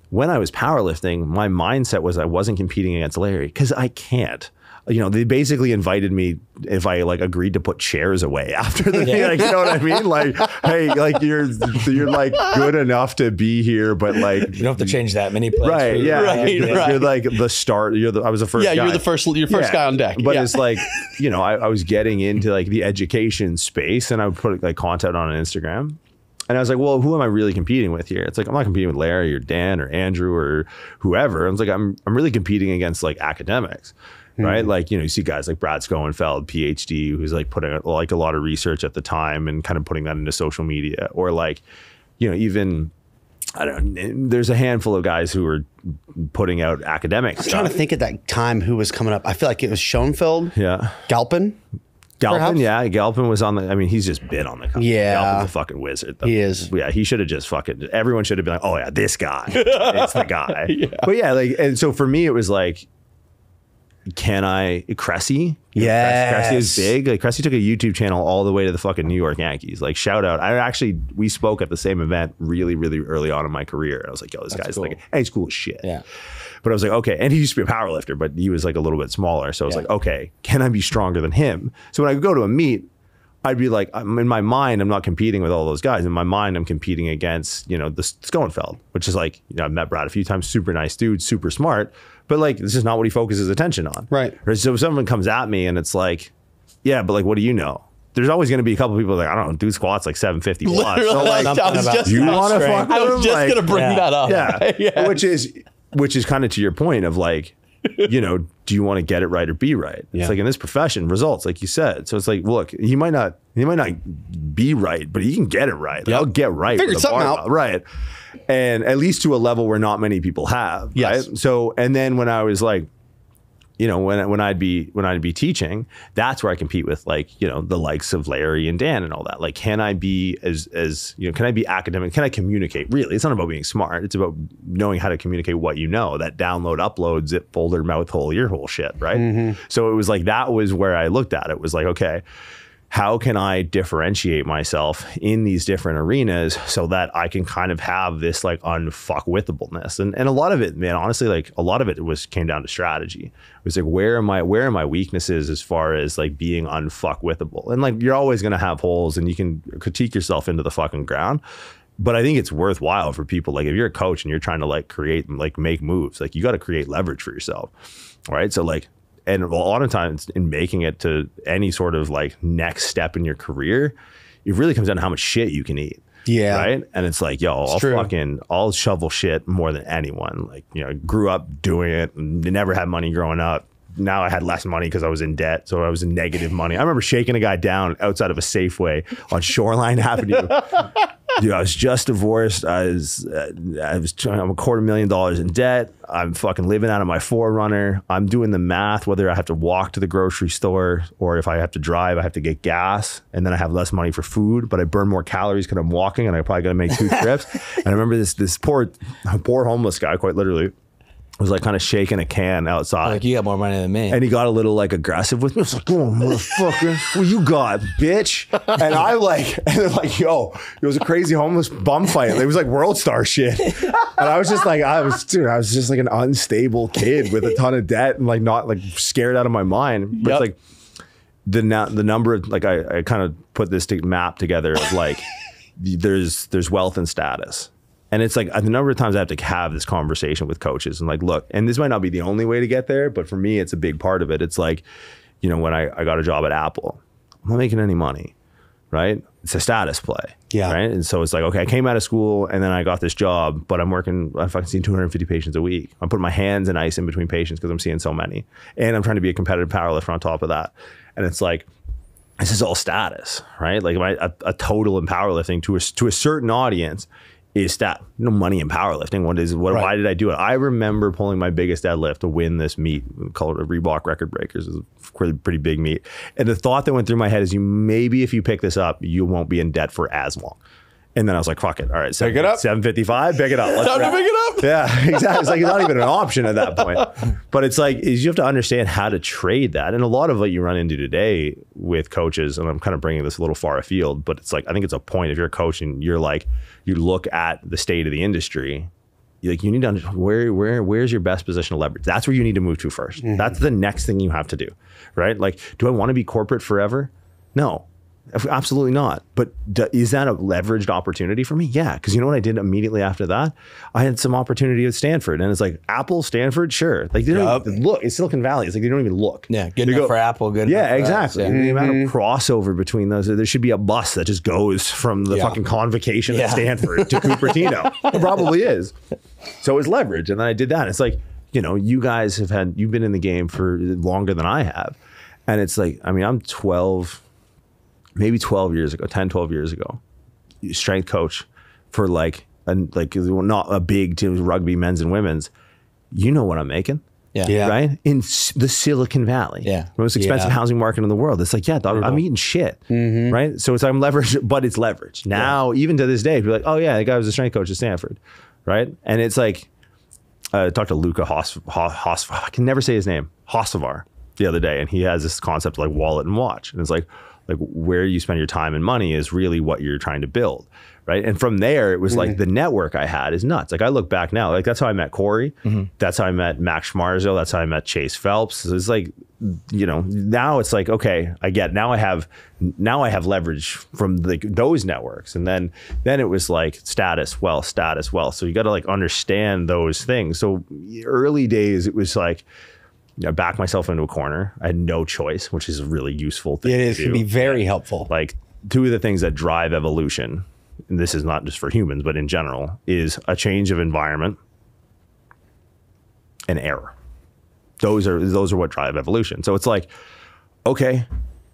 when I was powerlifting, my mindset was I wasn't competing against Larry because I can't. You know, they basically invited me if I like agreed to put chairs away after the meet. Like, you know what I mean? Like, hey, like you're you're like good enough to be here, but like You don't have to change that many places. Right, yeah, Right, you're, right. you're like the start. You're the. I was the first. Yeah, you're the first- you're first guy on deck. But Yeah. it's like, you know, I, I was getting into like the education space, and I would put like content on Instagram, and I was like, well, who am I really competing with here? It's like I'm not competing with Larry or Dan or Andrew or whoever. I was like, I'm I'm really competing against like academics. Right, mm-hmm. like you know, you see guys like Brad Schoenfeld, PhD, who's like putting like a lot of research at the time and kind of putting that into social media, or like, you know, even I don't. There's a handful of guys who are putting out academic I'm stuff. trying to think at that time who was coming up. I feel like it was Schoenfeld, Yeah, Galpin. Galpin. Perhaps? Yeah, Galpin was on the. I mean, he's just been on the. Cover. Yeah. Galpin's a fucking wizard. though. He is. Yeah, he should have just fucking. Everyone should have been like, oh yeah, this guy. it's the guy. But yeah, like, and so for me, it was like. Can I Cressy? Yes. Cressy is big. Like Cressy took a YouTube channel all the way to the fucking New York Yankees. Like shout out. I actually we spoke at the same event really, really early on in my career. I was like, yo, this guy's cool. like, and he's cool as shit. Yeah. But I was like, okay. And he used to be a power lifter, but he was like a little bit smaller. So I was Yeah. like, okay, can I be stronger than him? So when I go to a meet, I'd be like, I'm in my mind, I'm not competing with all those guys. In my mind, I'm competing against, you know, the Schoenfeld, which is like, you know, I've met Brad a few times, super nice dude, super smart, but like, this is not what he focuses attention on. Right. Or So if someone comes at me and it's like, yeah, but like, what do you know? There's always going to be a couple people like, I don't know, do squats like 750 plus. So Literally, like, I was just, you want to great. fuck I was just Like- gonna bring Yeah. that up. yeah. Yeah. Which is which is kind of to your point of like, you know, do you want to get it right or be right? It's Yeah. like in this profession, results, like you said. So it's like, look, he might not he might not be right, but he can get it right. Like, Yep. I'll get right. Figured with something barbell, out. Right. And at least to a level where not many people have. Yes. Right? So and then when I was like, you know, when when I'd be when I'd be teaching, that's where I compete with like you know the likes of Larry and Dan and all that. Like, can I be as as you know? Can I be academic? Can I communicate? Really, it's not about being smart. It's about knowing how to communicate what you know. That download, upload, zip folder, mouth hole, ear hole shit, right? Mm-hmm. So it was like that was where I looked at it. Was like, okay, how can I differentiate myself in these different arenas so that I can kind of have this like unfuckwithableness? And and a lot of it, man, honestly, like a lot of it was came down to strategy. It was like where am I where are my weaknesses as far as like being unfuckwithable? And like you're always gonna have holes and you can critique yourself into the fucking ground. But I think it's worthwhile for people like if you're a coach and you're trying to like create and like make moves, like you got to create leverage for yourself. Right. So like and a lot of times in making it to any sort of like next step in your career, it really comes down to how much shit you can eat. Yeah. Right. And it's like, yo, I'll true. fucking, I'll shovel shit more than anyone. Like, you know, grew up doing it. Never had money growing up. Now I had less money because I was in debt. So I was in negative money. I remember shaking a guy down outside of a Safeway on Shoreline Avenue. Dude, I was just divorced. I was, uh, I was, I'm a quarter million dollars in debt. I'm fucking living out of my Forerunner. I'm doing the math whether I have to walk to the grocery store or if I have to drive, I have to get gas, and then I have less money for food. But I burn more calories because I'm walking, and I probably got to make two trips. and I remember this this poor poor homeless guy, quite literally, was like kind of shaking a can outside. Like you got more money than me. And he got a little like aggressive with me. I was like, on, motherfucker. What you got, bitch? And I like, and they're like, yo, it was a crazy homeless bum fight. It was like world star shit. And I was just like, I was, dude, I was just like an unstable kid with a ton of debt and like not like scared out of my mind. But Yep. it's like the na- the number of like I, I kind of put this to- map together of like there's there's wealth and status. And it's like the number of times I have to have this conversation with coaches and like, look, and this might not be the only way to get there, but for me, it's a big part of it. It's like, you know, when I, I got a job at Apple, I'm not making any money, right? It's a status play. Yeah. Right. And so it's like, okay, I came out of school and then I got this job, but I'm working, I'm fucking seeing 250 patients a week. I'm putting my hands in ice in between patients because I'm seeing so many. And I'm trying to be a competitive powerlifter on top of that. And it's like, this is all status, right? Like my, a, a total in powerlifting to a, to a certain audience is stat. No money in powerlifting. What is what? Right. Why did I do it? I remember pulling my biggest deadlift to win this meet. called a Reebok Record Breakers. It's a pretty, pretty big meet. And the thought that went through my head is, you maybe if you pick this up, you won't be in debt for as long. And then I was like, fuck it. All right, Pick it up. 755, pick it up. Let's Time to pick it up. Yeah, exactly. It's like it's not even an option at that point. But it's like is you have to understand how to trade that. And a lot of what you run into today with coaches, and I'm kind of bringing this a little far afield, but it's like I think it's a point if you're a coach and you're like you look at the state of the industry. like you need to understand where where where's your best position of leverage. That's where you need to move to 1st mm-hmm. That's the next thing you have to do, right? Like, do I want to be corporate forever? No, absolutely not. But d- is that a leveraged opportunity for me? Yeah, because you know what I did immediately after that? I had some opportunity at Stanford, and it's like Apple, Stanford, sure. Like they don't look. It's Silicon Valley. It's like they don't even look. Yeah, good They enough go- for Apple. Good. yeah, for us, exactly. yeah. The amount of mm-hmm. crossover between those, there should be a bus that just goes from the Yeah. fucking convocation Yeah. at Stanford to Cupertino. it probably is. So it's leverage, and then I did that. It's like you know, you guys have had you've been in the game for longer than I have, and it's like I mean, I'm 12, maybe 12 years ago, 10, 12 years ago, strength coach for like a, like not a big team, rugby, men's and women's. You know what I'm making Yeah. Yeah. right? In the Silicon Valley, Yeah. most expensive Yeah. housing market in the world. It's like, yeah, dog, I'm eating shit, right? So it's like I'm leveraged, but it's leverage. Now, even to this day, people are like, oh yeah, the guy was a strength coach at Stanford, right? And it's like, uh, I talked to Luca Hos, Hos, Hos I can never say his name, Hosovar, the other day, and he has this concept of like wallet and watch, and it's like, like where you spend your time and money is really what you're trying to build, right? And from there, it was like mm-hmm. the network I had is nuts. Like I look back now, like that's how I met Corey, mm-hmm. that's how I met Max Schmarzo, that's how I met Chase Phelps. So it's like, you know, now it's like okay, I get now I have now I have leverage from like those networks, and then then it was like status, wealth, status, wealth. So you got to like understand those things. So early days, it was like. I backed myself into a corner. I had no choice, which is a really useful thing. It to do can be very helpful. like two of the things that drive evolution and this is not just for humans but in general is a change of environment and error those are those are what drive evolution so it's like okay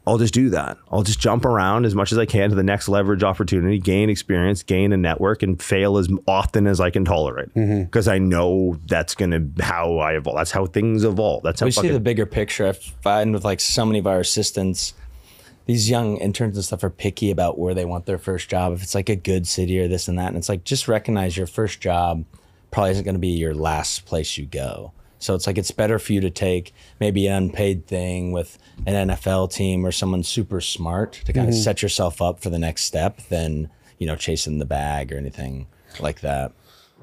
I'll just do that. I'll just jump around as much as I can to the next leverage opportunity, gain experience, gain a network, and fail as often as I can tolerate. Mm-hmm. Because I know that's gonna how I evolve. That's how things evolve. That's how we see the bigger picture. I find with like so many of our assistants, these young interns and stuff are picky about where they want their first job. If it's like a good city or this and that, and it's like just recognize your first job probably isn't going to be your last place you go. So it's like it's better for you to take maybe an unpaid thing with an NFL team or someone super smart to kind of mm-hmm. set yourself up for the next step than, you know, chasing the bag or anything like that.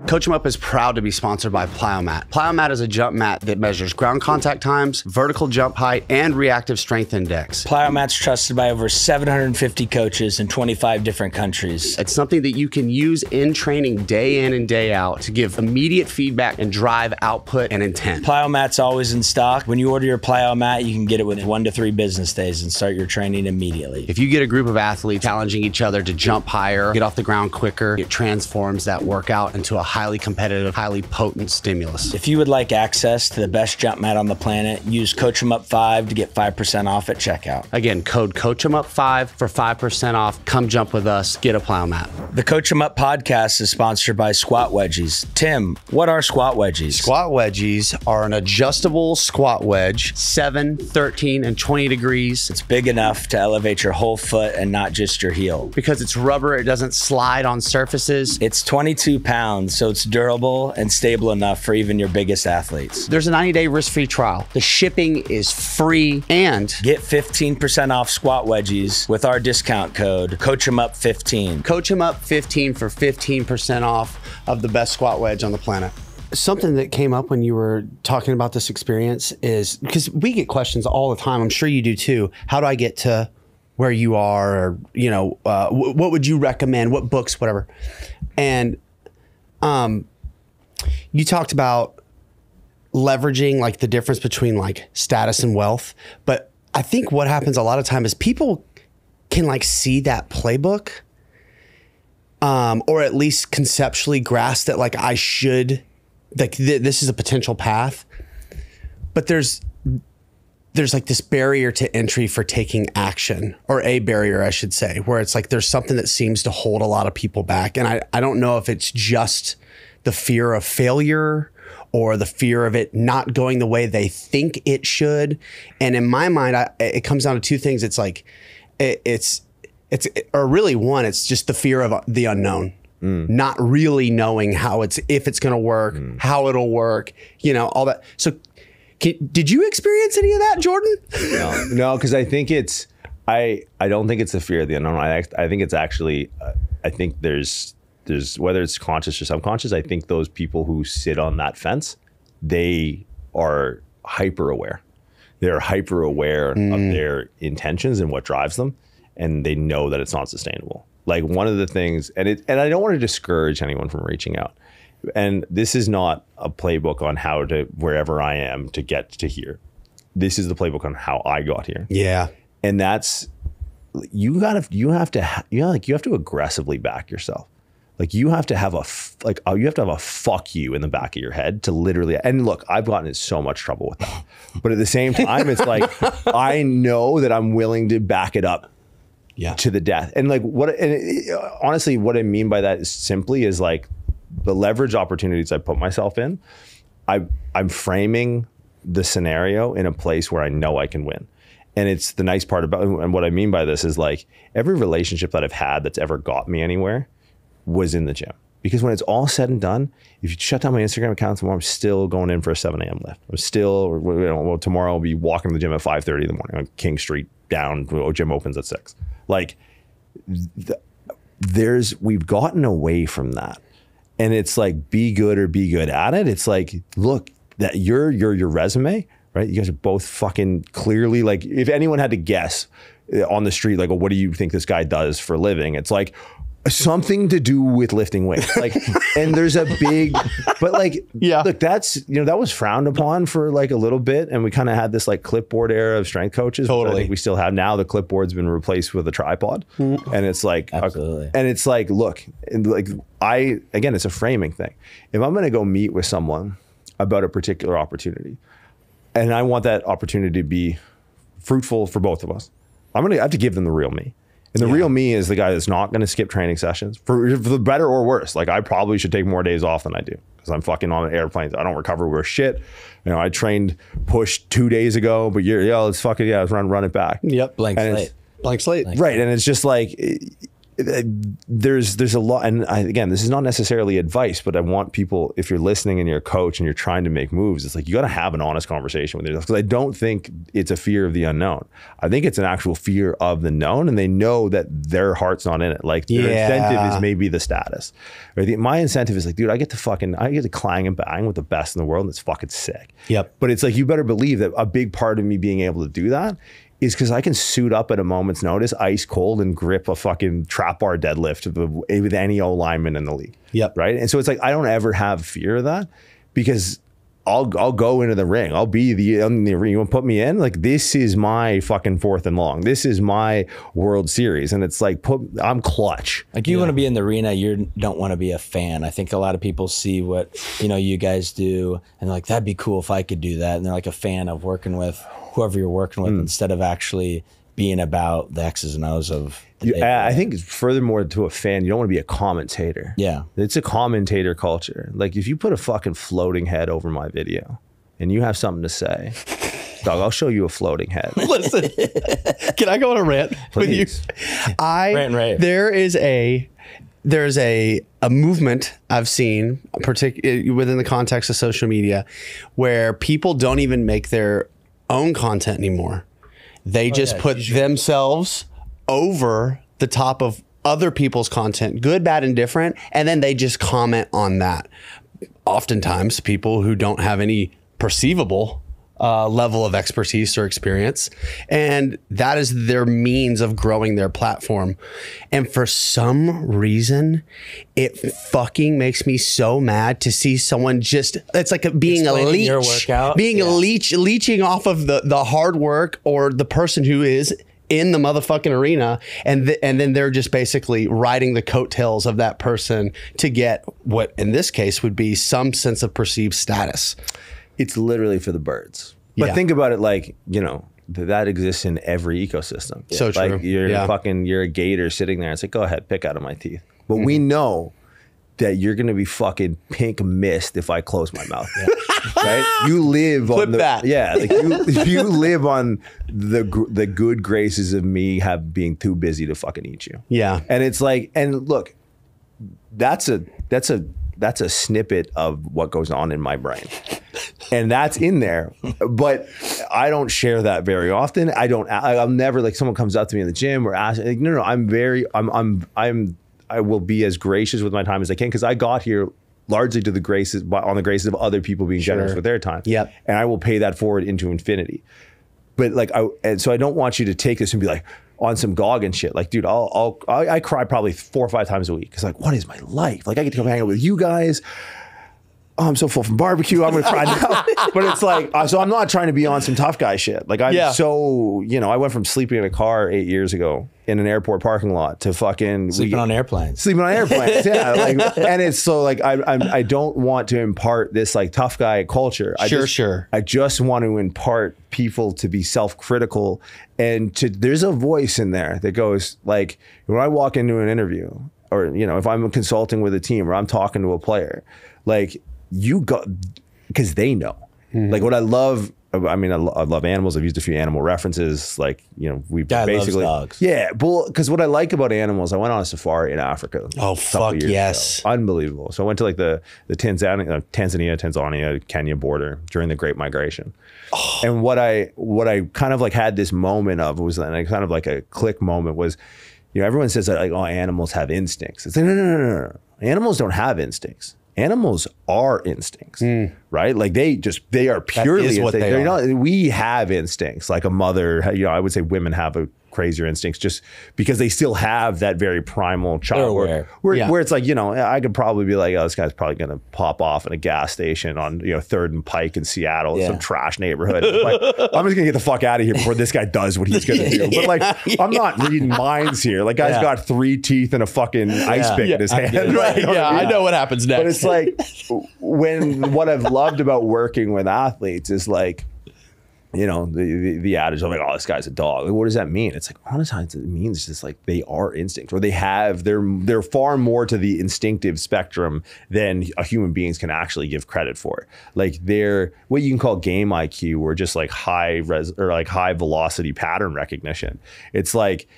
Coach 'em Up is proud to be sponsored by Plyomat. Plyomat is a jump mat that measures ground contact times, vertical jump height, and reactive strength index. Plyomat's trusted by over 750 coaches in 25 different countries. It's something that you can use in training day in and day out to give immediate feedback and drive output and intent. Plyomat's always in stock. When you order your Plyomat, you can get it within one to three business days and start your training immediately. If you get a group of athletes challenging each other to jump higher, get off the ground quicker, it transforms that workout into a highly competitive, highly potent stimulus. If you would like access to the best jump mat on the planet, use Coach 'em Up 5 to get 5% off at checkout. Again, code CoachEmUp5 for 5% off. Come jump with us, get a Plyomat. The Coach 'em Up podcast is sponsored by Squat Wedgies. Tim, what are squat wedgies? Squat wedgies are an adjustable squat wedge, 7, 13, and 20 degrees. It's big enough to elevate your whole foot and not just your heel. Because it's rubber, it doesn't slide on surfaces. It's 22 pounds, so it's durable and stable enough for even your biggest athletes. There's a 90 day risk free trial. The shipping is free and Get 15% off squat wedgies with our discount code CoachEmUp15. Coach 'em Up 15 for 15% off of the best squat wedge on the planet. Something that came up when you were talking about this experience is because we get questions all the time. I'm sure you do too. How do I get to where you are? Or, you know, uh, wh- what would you recommend? What books, whatever. And um, you talked about leveraging like the difference between like status and wealth. But I think what happens a lot of time is people can like see that playbook um, or at least conceptually grasp that like I should like th- this is a potential path. But there's there's like this barrier to entry for taking action or a barrier I should say where it's like there's something that seems to hold a lot of people back. And I I don't know if it's just the fear of failure or the fear of it not going the way they think it should. And in my mind I, it comes down to two things. It's like it, it's it's or really one it's just the fear of the unknown. Mm. Not really knowing how it's if it's going to work mm. how it'll work you know all that. So can, did you experience any of that jordan no, no, because I think it's I I don't think it's the fear of the unknown. I I think it's actually uh, I think there's there's whether it's conscious or subconscious. I think those people who sit on that fence, they are hyper aware. They're hyper aware of their intentions and what drives them, and they know that it's not sustainable. Like one of the things, and it and I don't want to discourage anyone from reaching out. And this is not a playbook on how to wherever I am to get to here. This is the playbook on how I got here. Yeah. And that's you gotta you have to ha- you know, like you have to aggressively back yourself. Like you have to have a f- like oh, you have to have a fuck you in the back of your head to literally and look i've gotten in so much trouble with that. But at the same time it's like i know that i'm willing to back it up yeah. to the death. And like what, and it, honestly, what I mean by that is simply is like the leverage opportunities I put myself in. I I'm framing the scenario in a place where I know I can win. And it's the nice part about, and what I mean by this is like every relationship that I've had that's ever got me anywhere was in the gym. Because when it's all said and done, if you shut down my Instagram account tomorrow, I'm still going in for a 7 a.m. lift. I'm still, you know, well, tomorrow I'll be walking to the gym at 5:30 in the morning on King Street down. well, Gym opens at six. Like th- there's we've gotten away from that and it's like be good or be good at it. It's like look that your your your resume right? You guys are both fucking clearly like if anyone had to guess uh, on the street like well, what do you think this guy does for a living? It's like something to do with lifting weights like and there's a big but like Yeah. look that's you know that was frowned upon for like a little bit and we kind of had this like clipboard era of strength coaches which I Totally. think we still have now the clipboard's been replaced with a tripod mm-hmm. and it's like Absolutely. and it's like look and like i again it's a framing thing if i'm going to go meet with someone about a particular opportunity and i want that opportunity to be fruitful for both of us i'm going to have to give them the real me and the real me is the guy that's not going to skip training sessions for, for the better or worse. Like i probably should take more days off than i do because i'm fucking on airplanes. I don't recover worth shit. You know i trained push two days ago but you're yeah let's fucking yeah let's run run it back. Yep Blank And slate. blank slate. Right and it's just like it- there's there's a lot and I, again this is not necessarily advice but i want people if you're listening and you're a coach and you're trying to make moves it's like you got to have an honest conversation with yourself because i don't think it's a fear of the unknown i think it's an actual fear of the known and they know that their heart's not in it like their Yeah. incentive is maybe the status or the, my incentive is like dude i get to fucking i get to clang and bang with the best in the world and it's fucking sick Yep. but it's like you better believe that a big part of me being able to do that is because I can suit up at a moment's notice, ice cold, and grip a fucking trap bar deadlift with, with any O lineman in the league. Yep. Right. And so it's like I don't ever have fear of that because I'll I'll go into the ring. I'll be the in the ring. You want to put me in? Like this is my fucking fourth and long. This is my World Series, and it's like put I'm clutch. Like you want to be in the arena, you don't want to be a fan. I think a lot of people see what you know you guys do, and they're like, "That'd be cool if I could do that." And they're like a fan of working with whoever you're working with hmm. instead of actually being about the X's and O's of. The You- I I think furthermore to a fan, you don't want to be a commentator. Yeah. It's a commentator culture. Like if you put a fucking floating head over my video and you have something to say, dog, I'll show you a floating head. Listen, can I go on a rant with you? I Rant and rave. there is a there's a a movement I've seen, particularly within the context of social media, where people don't even make their own content anymore. They oh, just yeah, put themselves over the top of other people's content, good, bad, and different, and then they just comment on that. Oftentimes, people who don't have any perceivable uh, level of expertise or experience, and that is their means of growing their platform. And for some reason, it fucking makes me so mad to see someone just. It's like a, being a leech, being a leech, leeching off of the the hard work or the person who is in the motherfucking arena and th- and then they're just basically riding the coattails of that person to get what in this case would be some sense of perceived status. It's literally for the birds. But Yeah. think about it like, you know, th- that exists in every ecosystem. So true. Like you're Yeah. fucking you're a gator sitting there. It's like, go ahead, pick out of my teeth. But we Mm-hmm. know that you're gonna be fucking pink mist if I close my mouth. right? You live on the that. yeah, like you you live on the the good graces of me have being too busy to fucking eat you. Yeah. And it's like, and look, that's a that's a that's a snippet of what goes on in my brain. And that's in there, but I don't share that very often. I don't. I, I'll never like someone comes up to me in the gym or asks. Like, no, no, I'm very. I'm. I'm. I'm. I will be as gracious with my time as I can because I got here largely to the graces on the graces of other people being generous with their time. Yep. And I will pay that forward into infinity but like I and so I don't want you to take this and be like on some Goggin shit. Like, dude, I'll I'll I, I cry probably four or five times a week It's like, what is my life? Like, I get to come hang out with you guys. Oh, I'm so full from barbecue. I'm gonna cry now. but it's like, uh, so I'm not trying to be on some tough guy shit. Like, I'm Yeah. so you know, I went from sleeping in a car eight years ago in an airport parking lot to fucking Sleeping we- on airplanes. sleeping on airplanes. Yeah, like, and it's so like I I'm, I don't want to impart this like tough guy culture. I Sure, just, sure. I just want to impart people to be self critical and to there's a voice in there that goes like when I walk into an interview or you know if I'm consulting with a team or I'm talking to a player, like you got because they know. Mm-hmm. Like what I love. I mean, I, lo- I love animals. I've used a few animal references. Like, you know, we loves basically, yeah. Well, because what I like about animals, I went on a safari in Africa. Oh, fuck yes. ago. unbelievable. So I went to like the the Tanzania, uh, Tanzania, Tanzania, Kenya border during the Great Migration. Oh. And what I what I kind of like had this moment of was and I kind of like a click moment was, you know, everyone says that like oh animals have instincts. It's like no no no no no. Animals don't have instincts. Animals are instincts, hmm. right? Like they just they are purely what they They're are. not- we have instincts like a mother you know i would say women have a crazier instincts just because they still have that very primal child where, where, Yeah. where it's like you know i could probably be like oh this guy's probably going to pop off in a gas station on you know third and pike in seattle Yeah. some trash neighborhood like i'm just going to get the fuck out of here before this guy does what he's going to do but like i'm not reading minds here like guy's Yeah. got three teeth and a fucking ice Yeah. pick in his hand get right? You know yeah, I mean? I know what happens next. But it's like when what I've loved about working with athletes is like, you know, the, the, the adage of like, oh, this guy's a dog. Like, what does that mean? It's like, a lot of times it means just like they are instinct or they have, they're, they're far more to the instinctive spectrum than a human beings can actually give credit for. Like they're what you can call game IQ or just like high res or like high velocity pattern recognition. It's like,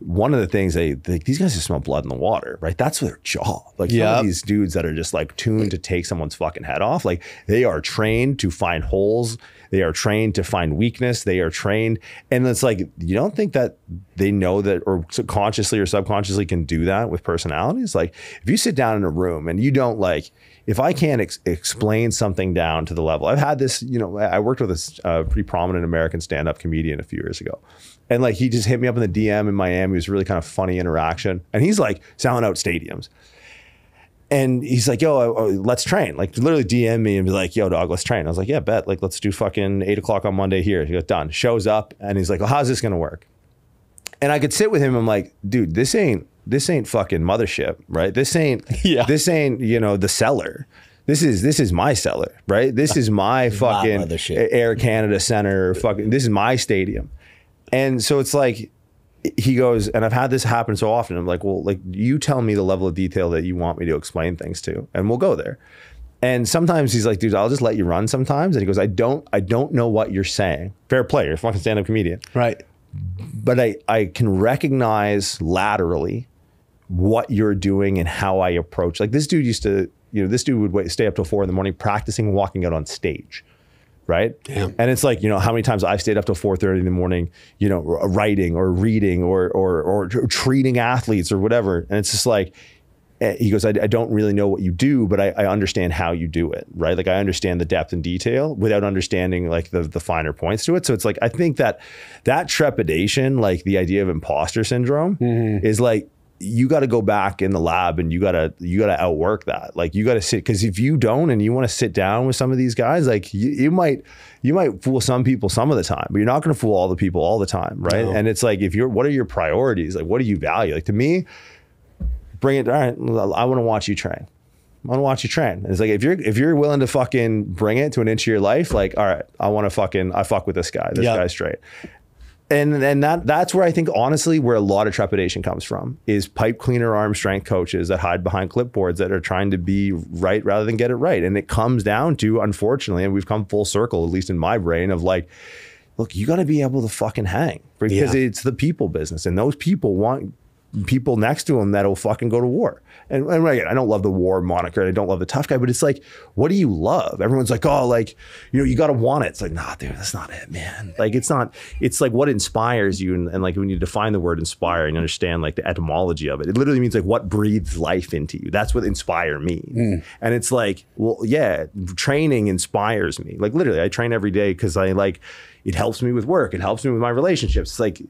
one of the things they, they these guys just smell blood in the water, right? That's their job. Like Yep. of these dudes that are just like tuned to take someone's fucking head off, like they are trained to find holes. They are trained to find weakness. They are trained, and it's like you don't think that they know that, or consciously or subconsciously can do that with personalities. Like if you sit down in a room and you don't like, if I can't ex- explain something down to the level, I've had this. You know, I worked with a uh, pretty prominent American stand-up comedian a few years ago, and like he just hit me up in the DM in Miami. It was really kind of funny interaction, and he's like selling out stadiums. And he's like, yo, let's train. Like, literally DM me and be like, yo, dog, let's train. I was like, yeah, bet. Like, let's do fucking eight o'clock on Monday here. He goes, done. Shows up and he's like, well, how's this going to work? And I could sit with him. I'm like, dude, this ain't, this ain't fucking mothership, right? This ain't, Yeah. this ain't, you know, the cellar. This is, this is my cellar, right? This is my fucking. Air Canada Center. Fucking, this is my stadium. And so it's like, he goes, and I've had this happen so often. I'm like, well, like you tell me the level of detail that you want me to explain things to, and we'll go there. And sometimes he's like, dude, I'll just let you run sometimes. And he goes, I don't, I don't know what you're saying. Fair play, you're a fucking stand-up comedian. Right. But I, I can recognize laterally what you're doing and how I approach. Like this dude used to, you know, this dude would wait, stay up till four in the morning practicing walking out on stage right? Damn. And it's like you know how many times I've stayed up till four thirty in the morning, you know, writing or reading or or or treating athletes or whatever. And it's just like eh, he goes, I, I don't really know what you do, but I, I understand how you do it, right? Like I understand the depth and detail without understanding like the the finer points to it. So it's like I think that that trepidation, like the idea of imposter syndrome, is like you got to go back in the lab and you got to you got to outwork that like you got to sit because if you don't and you want to sit down with some of these guys like you, you might you might fool some people some of the time but you're not going to fool all the people all the time right No. and it's like if you're what are your priorities like what do you value like to me bring it all right i want to watch you train I want to watch you train. And it's like if you're if you're willing to fucking bring it to an inch of your life, like all right, I want to fucking I fuck with this guy. This Yeah. guy's straight and and that that's where I think honestly where a lot of trepidation comes from is pipe cleaner arm strength coaches that hide behind clipboards that are trying to be right rather than get it right. And it comes down to unfortunately, and we've come full circle, at least in my brain, of like, look, you got to be able to fucking hang because Yeah. it's the people business, and those people want people next to him that'll fucking go to war. And, and again, I don't love the war moniker. I don't love the tough guy, but it's like, what do you love? Everyone's like, oh, like, you know, you got to want it. It's like, nah, dude, that's not it, man. Like, it's not, it's like what inspires you. And, and like, when you define the word inspire and understand like the etymology of it, it literally means like what breathes life into you. That's what inspire means. Hmm. And it's like, well, yeah, training inspires me. Like, literally, I train every day because I like, it helps me with work. It helps me with my relationships. It's like,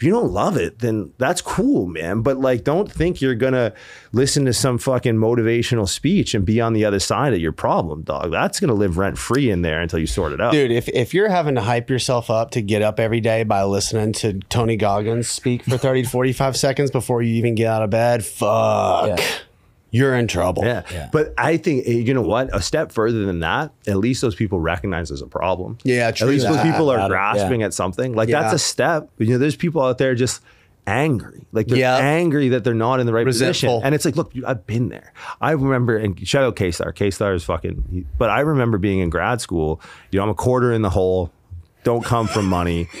if you don't love it, then that's cool, man. But like, don't think you're gonna listen to some fucking motivational speech and be on the other side of your problem, dog. That's gonna live rent free in there until you sort it out. Dude, if, if you're having to hype yourself up to get up every day by listening to Tony Goggins speak for 30 to 45 seconds before you even get out of bed, fuck. Yeah. You're in trouble. Yeah. Yeah. But I think, eh, you know what? A step further than that, at least those people recognize there's a problem. Yeah, True. At true least those people are Got it, yeah. grasping at something. Like, Yeah. that's a step. You know, there's people out there just angry. Like, they're Yeah. angry that they're not in the right Resentful. position. And it's like, look, I've been there. I remember, and shout out K-Star. K-Star is fucking, he- but I remember being in grad school. You know, I'm a quarter in the hole. Don't come from money.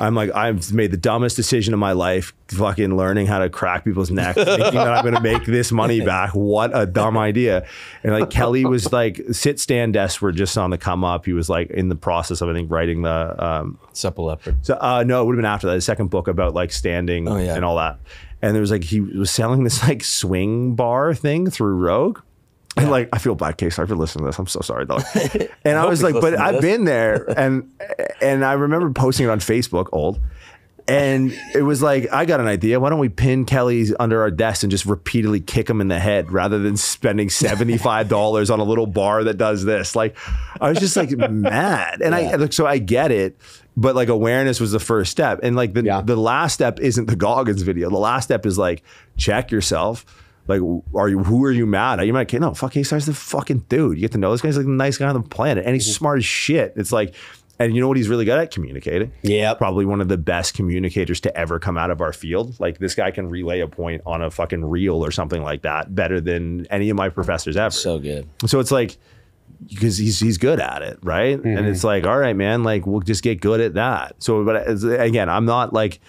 I'm like, I've made the dumbest decision of my life, fucking learning how to crack people's necks, thinking that I'm going to make this money back. What a dumb idea. And like Kelly was like, sit stand desks were just on the come up. He was like in the process of, I think, writing the, um, Supple leopard. so uh, no, it would have been after that. The second book about like standing Oh, yeah. and all that. And there was like he was selling this like swing bar thing through Rogue. And like I feel bad, case. I've been listening to this. I'm so sorry, though. And I, hope was like, but I've this. been there, and and I remember posting it on Facebook, old. And it was like, I got an idea. Why don't we pin Kelly's under our desk and just repeatedly kick him in the head rather than spending $75 on a little bar that does this? Like, I was just like mad. And I, Yeah. like, so I get it. But like awareness was the first step. And like the, Yeah. the last step isn't the Goggins video. The last step is like, check yourself. Like, are you, who are you mad at? You might, no, fuck, K-Star's the fucking dude. You get to know this guy's like the nice guy on the planet and he's mm-hmm. smart as shit. It's like, and you know what he's really good at? Communicating Yeah. probably one of the best communicators to ever come out of our field. Like this guy can relay a point on a fucking reel or something like that better than any of my professors ever. So good. So it's like because he's he's good at it, right? And mm-hmm. it's like, all right, man, like we'll just get good at that. So, but again, I'm not like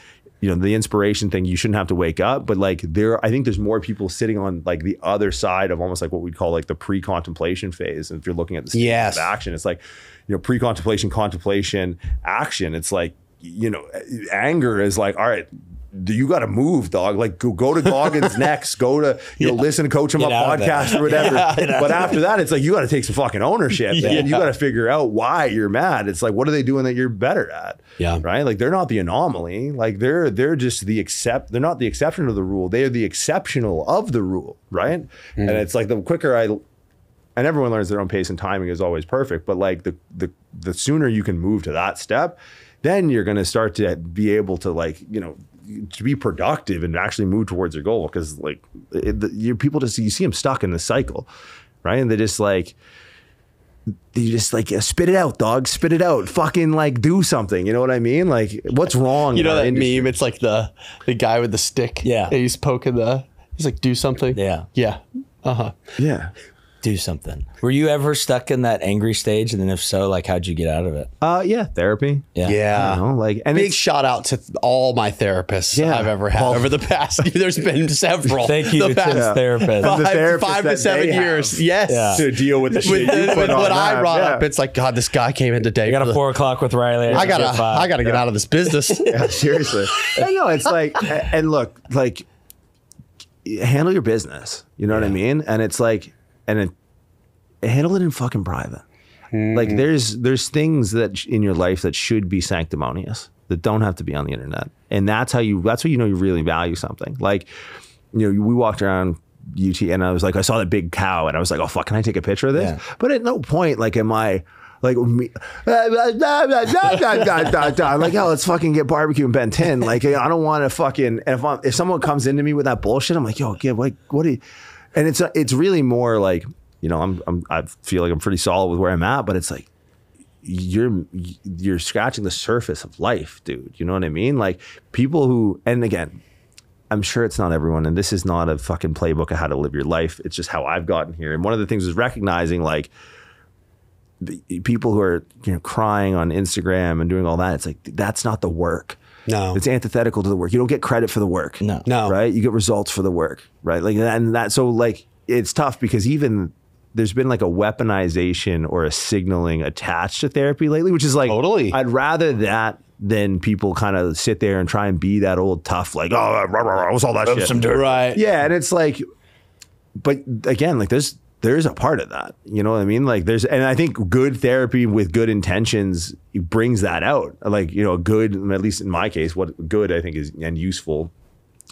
you know the inspiration thing you shouldn't have to wake up but like there i think there's more people sitting on like the other side of almost like what we'd call like the pre-contemplation phase and if you're looking at the Yes. action it's like you know pre-contemplation contemplation action it's like you know anger is like all right you got to move, dog. Like go, go to Goggins next. Go to you know listen to Coach him Get up of podcast or whatever. Yeah. but after that, it's like you got to take some fucking ownership. And you got to figure out why you're mad. It's like what are they doing that you're better at? Yeah. right. Like they're not the anomaly. Like they're they're just the accept. They're not the exception to the rule. They are the exceptional of the rule. Right. Mm-hmm. And it's like the quicker I and everyone learns their own pace and timing is always perfect but like the the the sooner you can move to that step then you're going to start to be able to like you know to be productive and actually move towards your goal because like it, the, you people just you see them stuck in the cycle right and they just like you just like yeah, spit it out dog spit it out fucking like do something you know what i mean like what's wrong You know our that industry? meme? It's like the the guy with the stick. Yeah. And he's poking the. He's like, do something. Yeah. Yeah. Uh huh. yeah Do something. Were you ever stuck in that angry stage? And then if so, like how'd you get out of it? uh yeah therapy Yeah. Yeah. you know like and Big shout out to all my therapists Yeah. I've ever had Well- over the past. There's been several. Thank you The to past Tim's therapist. The Five, therapist five to seven they have. years. Yes. Yeah. to deal with the shit With, you put with on what I them, brought yeah. up, it's like God, this guy came in today. I got a four o'clock with Riley. I gotta, I gotta get out of this business. Yeah, seriously. I know it's like, and look, like, handle your business. You know what I mean? And it's like, and it, handle it in fucking private. Like, hmm. there's there's things that sh- in your life that should be sanctimonious that don't have to be on the internet, and that's how you. That's how you know you really value something. Like, you know, we walked around. UT and I was like, I saw that big cow, and I was like, oh fuck, can I take a picture of this? Yeah. But at no point, like, am I like me? I'm like, oh, let's fucking get barbecue and Ben 10. Like, I don't want to fucking. And if I'm, if someone comes into me with that bullshit, I'm like, yo, give like, what do you? And it's it's really more like, you know, I'm, I'm I feel like I'm pretty solid with where I'm at, but it's like you're you're scratching the surface of life, dude. You know what I mean? Like people who, and again, I'm sure it's not everyone, and this is not a fucking playbook of how to live your life. It's just how I've gotten here. And one of the things is recognizing like the people who are you know crying on Instagram and doing all that. It's like that's not the work. No. it's antithetical to the work. You don't get credit for the work. No. No. right? You get results for the work, right? Like and that. So like it's tough because even there's been like a weaponization or a signaling attached to therapy lately, which is like Totally. I'd rather that than people kind of sit there and try and be that old tough, like oh, rah, rah, rah, what's all that shit? some dirt. right. Yeah, and it's like, but again, like there's there's a part of that. You know what I mean? Like there's, and I think good therapy with good intentions brings that out. Like you know, good, at least in my case, what good I think is and useful,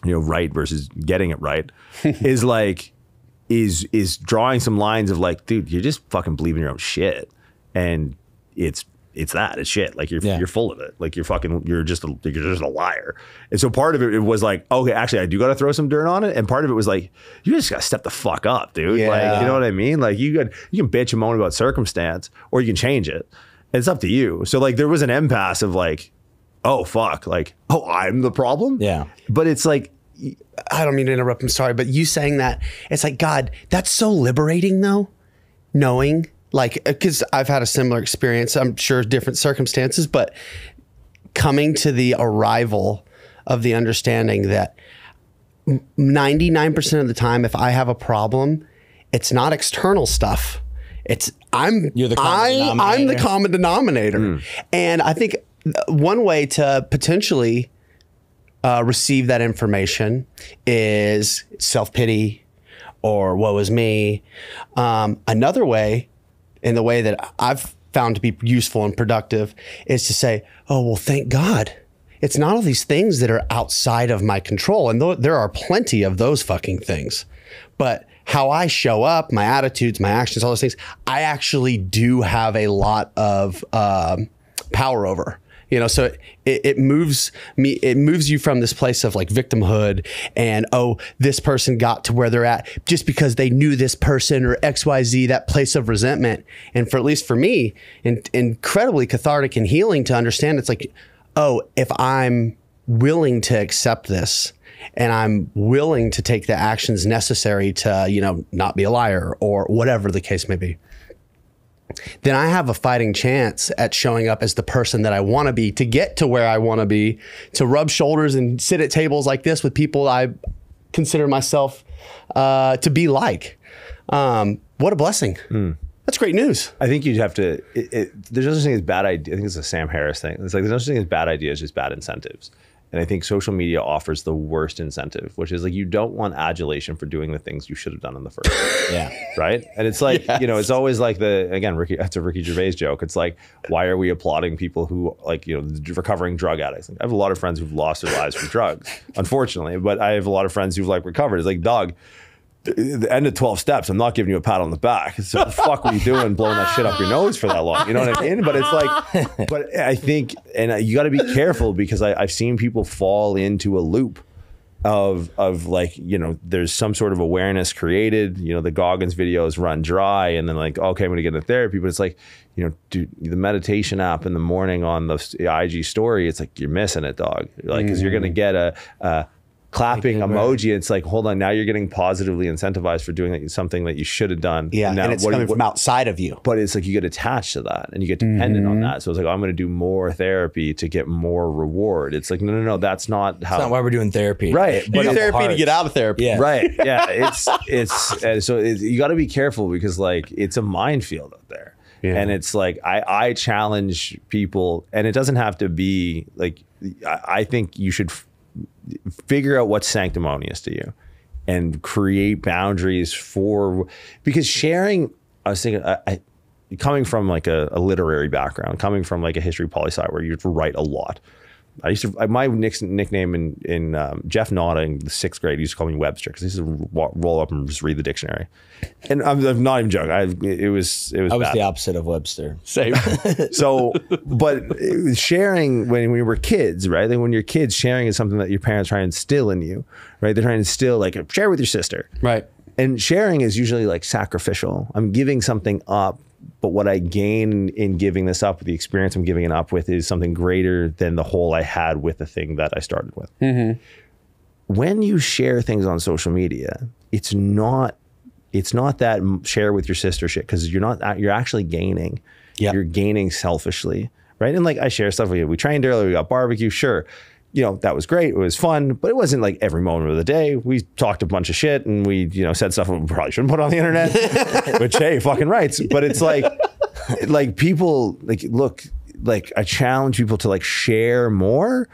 you know, right versus getting it right, is like is is drawing some lines of like, dude, you're just fucking believing your own shit, and it's it's that it's shit. Like you're Yeah. you're full of it. Like you're fucking you're just a, you're just a liar. And so part of it, it was like, okay, actually, I do got to throw some dirt on it. And part of it was like, you just got to step the fuck up, dude. Like you know what I mean? Like you got you can bitch and moan about circumstance, or you can change it. It's up to you. So like there was an impasse of like, oh fuck, like oh I'm the problem. Yeah. But it's like I don't mean to interrupt. I'm sorry, but you saying that, it's like, God, that's so liberating though, knowing, like, because I've had a similar experience. I'm sure different circumstances, but coming to the arrival of the understanding that 99% of the time, if I have a problem, it's not external stuff. It's I'm You're the common I, I'm the common denominator. Hmm. And I think one way to potentially uh, receive that information is self pity or woe is me. Um, another way, in the way that I've found to be useful and productive, is to say, oh, well, thank God. It's not all these things that are outside of my control. And th- there are plenty of those fucking things. But how I show up, my attitudes, my actions, all those things, I actually do have a lot of um, power over you know so it, it moves me it moves you from this place of like victimhood and oh this person got to where they're at just because they knew this person or xyz that place of resentment. And for at least for me in, incredibly cathartic and healing to understand it's like oh if i'm willing to accept this and i'm willing to take the actions necessary to you know not be a liar or whatever the case may be then I have a fighting chance at showing up as the person that I want to be to get to where I want to be, to rub shoulders and sit at tables like this with people I consider myself uh, to be like. Um, what a blessing. That's great news. I think you'd have to. It, it, there's no such thing as bad idea. I think it's a Sam Harris thing. It's like there's no such thing as bad ideas, just bad incentives. And I think social media offers the worst incentive, which is like you don't want adulation for doing the things you should have done in the first. place. Yeah. right? And it's like, you know, it's always like the again, Ricky that's a Ricky Gervais joke. It's like, why are we applauding people who like, you know, the recovering drug addicts? I have a lot of friends who've lost their lives from drugs, unfortunately, but I have a lot of friends who've like recovered. It's like, dog, the- the end of 12 steps, I'm not giving you a pat on the back. So what the fuck were you doing blowing that shit up your nose for that long? You know what I mean? But it's like, but I think, and you got to be careful because I, I've seen people fall into a loop of of like you know there's some sort of awareness created you know the goggins videos run dry and then like okay i'm gonna get into therapy but it's like you know dude, the meditation app in the morning on the ig story it's like you're missing it dog like because you're gonna mm. get a, a clapping emoji it's like hold on now you're getting positively incentivized for doing something that you should have done Yeah, now, and it's what- coming what- from outside of you. but it's like you get attached to that and you get dependent Mm-hmm. on that. So it's like, oh, I'm going to do more therapy to get more reward. It's like, no, no, no, that's not how. That's not why we're doing therapy. Right, You but do therapy to get out of therapy. Yeah. right. Yeah. It's, it's, so it's, you got to be careful because like it's a minefield out there. Yeah. And it's like, I, I challenge people, and it doesn't have to be like, I, I think you should f- figure out what's sanctimonious to you and create boundaries for because sharing i was thinking I, I, coming from like a, a literary background coming from like a history poli sci where you write a lot I used to my nick, nickname in in um, Jeff Nada in the sixth grade used to call me Webster because he used to roll up and just read the dictionary, and I'm, I'm not even joking. I, it was it was I was bad. the opposite of Webster. Same. So, but sharing when we were kids, right? Like when you're kids, sharing is something that your parents try and instill in you, right? They're trying to instill like share with your sister, right. and sharing is usually like sacrificial. I'm giving something up, but what I gain in giving this up, the experience I'm giving it up with, is something greater than the whole I had with the thing that I started with. Mm-hmm. When you share things on social media, it's not it's not that share with your sister shit because you're not uh, you're actually gaining. Yeah. You're gaining selfishly, right? And like I share stuff with you. We trained earlier. We got barbecue. Sure, you know that was great. It was fun, but it wasn't like every moment of the day. We talked a bunch of shit and we you know said stuff we probably shouldn't put on the internet. which hey, fucking rights. But it's like like people like look like I challenge people to like share more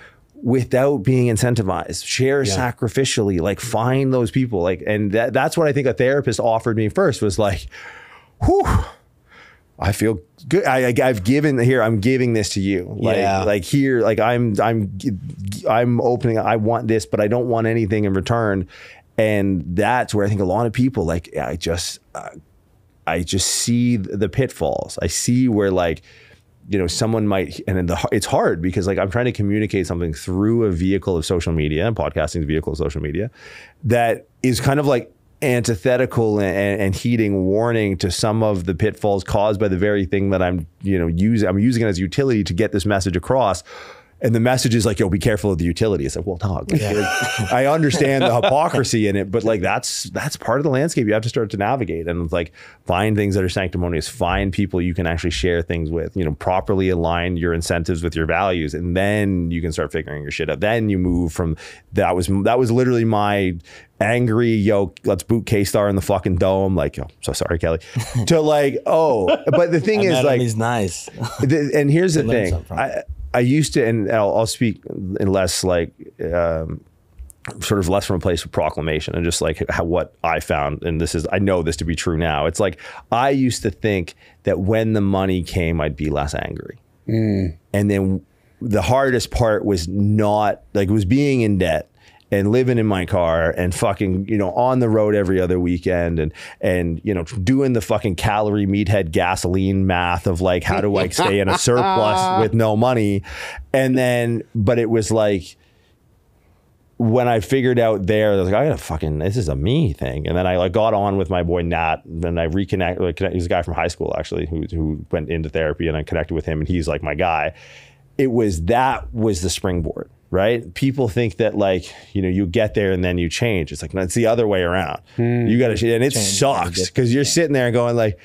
without being incentivized share sacrificially like find those people like and that, that's what i think a therapist offered me first was like whew I feel good. I, I, have given here. I'm giving this to you. Like, Yeah. like here, like I'm, I'm, I'm opening. I want this, but I don't want anything in return. And that's where I think a lot of people like. I just, uh, I just see the pitfalls. I see where like, you know, someone might, and the, it's hard because like I'm trying to communicate something through a vehicle of social media and podcasting is a vehicle of social media that is kind of like antithetical and, and heating warning to some of the pitfalls caused by the very thing that I'm, you know, using. I'm using it as utility to get this message across. And the message is like, yo, be careful of the utility. It's like, well, dog, like, I understand the hypocrisy in it, but like that's that's part of the landscape you have to start to navigate and like find things that are sanctimonious, find people you can actually share things with, you know, properly align your incentives with your values, and then you can start figuring your shit out. Then you move from that was that was literally my angry yo let's boot k-star in the fucking dome like yo so sorry kelly to like oh but the thing is like he's nice. the, and here's the thing I, I used to and I'll, I'll speak in less like um, sort of less from a place of proclamation and just like how what I found and this is I know this to be true now. It's like I used to think that when the money came I'd be less angry. And then the hardest part was not like it was being in debt and living in my car and fucking you know on the road every other weekend and and you know doing the fucking calorie meathead gasoline math of like how do I stay in a surplus with no money and then but it was like when I figured out there, I was like, I gotta fucking, this is a me thing. And then I like got on with my boy Nat, and I reconnect. Like, connect- he's a guy from high school actually who who went into therapy, and I connected with him, and he's like my guy. It was that was the springboard, right? People think that like you know you get there and then you change. It's like no, it's the other way around. Hmm. You got to, and it Change, sucks because you're sitting there going like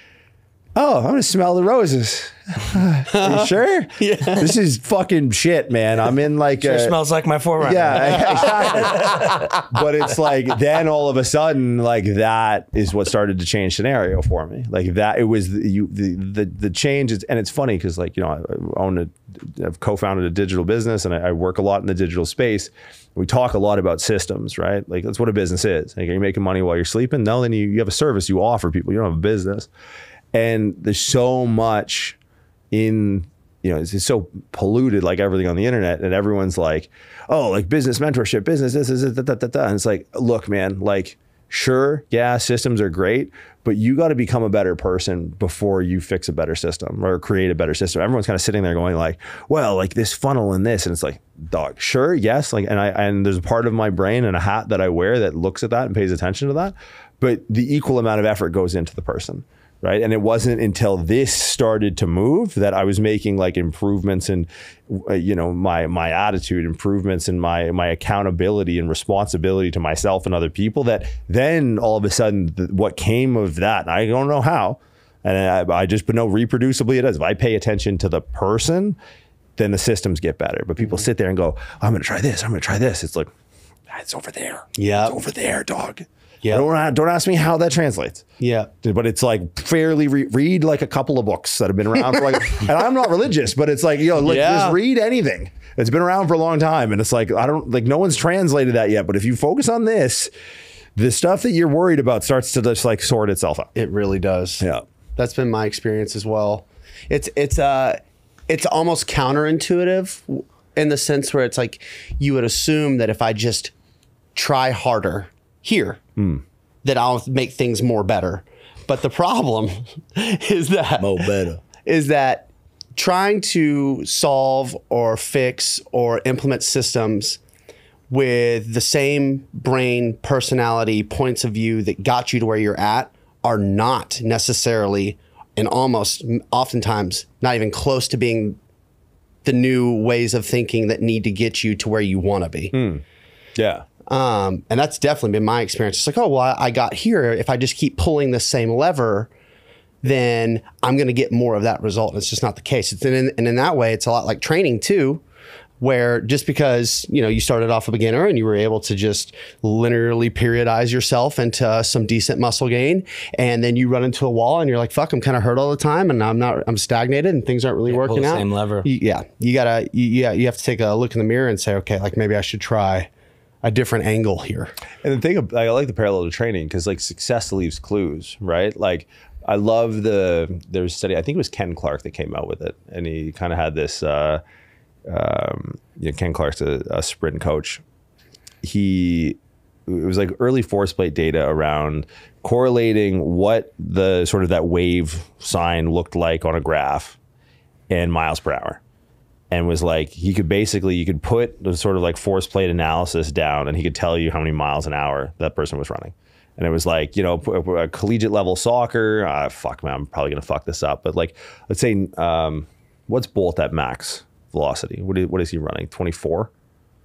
oh, I'm gonna smell the roses. Are you sure? yeah. This is fucking shit, man. I'm in like It a, smells like my 4Runner. yeah, exactly. but it's like then all of a sudden, like that is what started to change scenario for me. Like that, it was the, you the the the change. Is, and it's funny because like you know I own a, I've co-founded a digital business and I, I work a lot in the digital space. We talk a lot about systems, right? Like that's what a business is. Like, are you making money while you're sleeping? No, then you, you have a service you offer people. You don't have a business. And there's so much in you know it's, it's so polluted like everything on the internet and everyone's like oh like business mentorship business this is da, da, da, da. and it's like look man like sure yeah systems are great but you got to become a better person before you fix a better system or create a better system everyone's kind of sitting there going like well like this funnel and this and it's like dog sure yes like and i and there's a part of my brain and a hat that i wear that looks at that and pays attention to that but the equal amount of effort goes into the person right? And it wasn't until this started to move that I was making like improvements in, uh, you know, my my attitude, improvements in my my accountability and responsibility to myself and other people. That then all of a sudden, th- what came of that, I don't know how, and I, I just but know reproducibly it is. If I pay attention to the person, then the systems get better. But people sit there and go, "I'm going to try this. I'm going to try this." It's like, "Ah, it's over there. Yeah. it's over there, dog. Yeah. Don't, don't ask me how that translates Yeah. but it's like fairly re- read like a couple of books that have been around for like and I'm not religious but it's like you know like Yeah. just read anything it's been around for a long time and it's like I don't like no one's translated that yet but if you focus on this the stuff that you're worried about starts to just like sort itself out It really does. yeah That's been my experience as well. It's it's uh it's almost counterintuitive in the sense where it's like you would assume that if I just try harder here, hmm. that I'll make things more better. But the problem is that Mo better. is that trying to solve or fix or implement systems with the same brain personality points of view that got you to where you're at are not necessarily and almost oftentimes not even close to being the new ways of thinking that need to get you to where you want to be. Hmm. yeah Um, and that's definitely been my experience. It's like, oh, well, I, I got here. If I just keep pulling the same lever, then I'm going to get more of that result. And it's just not the case. It's, and, in, and in that way, it's a lot like training too, where just because you know you started off a beginner and you were able to just linearly periodize yourself into some decent muscle gain, and then you run into a wall and you're like, "Fuck, I'm kind of hurt all the time, and I'm not, I'm stagnated, and things aren't really pull working the out." same lever. You- yeah, you gotta, you, yeah, you have to take a look in the mirror and say, "Okay, like maybe I should try." A different angle here. And the thing, I like the parallel to training because like success leaves clues, right? Like I love the there's a study. I think it was Ken Clark that came out with it, and he kind of had this. Uh, um, you know, Ken Clark's a, a sprint coach. He it was like early force plate data around correlating what the sort of that wave sign looked like on a graph and miles per hour and was like he could basically you could put the sort of like force plate analysis down and he could tell you how many miles an hour that person was running and it was like you know a p- collegiate level soccer uh, fuck man i'm probably gonna fuck this up but like let's say um, what's bolt at max velocity what is, what is he running 24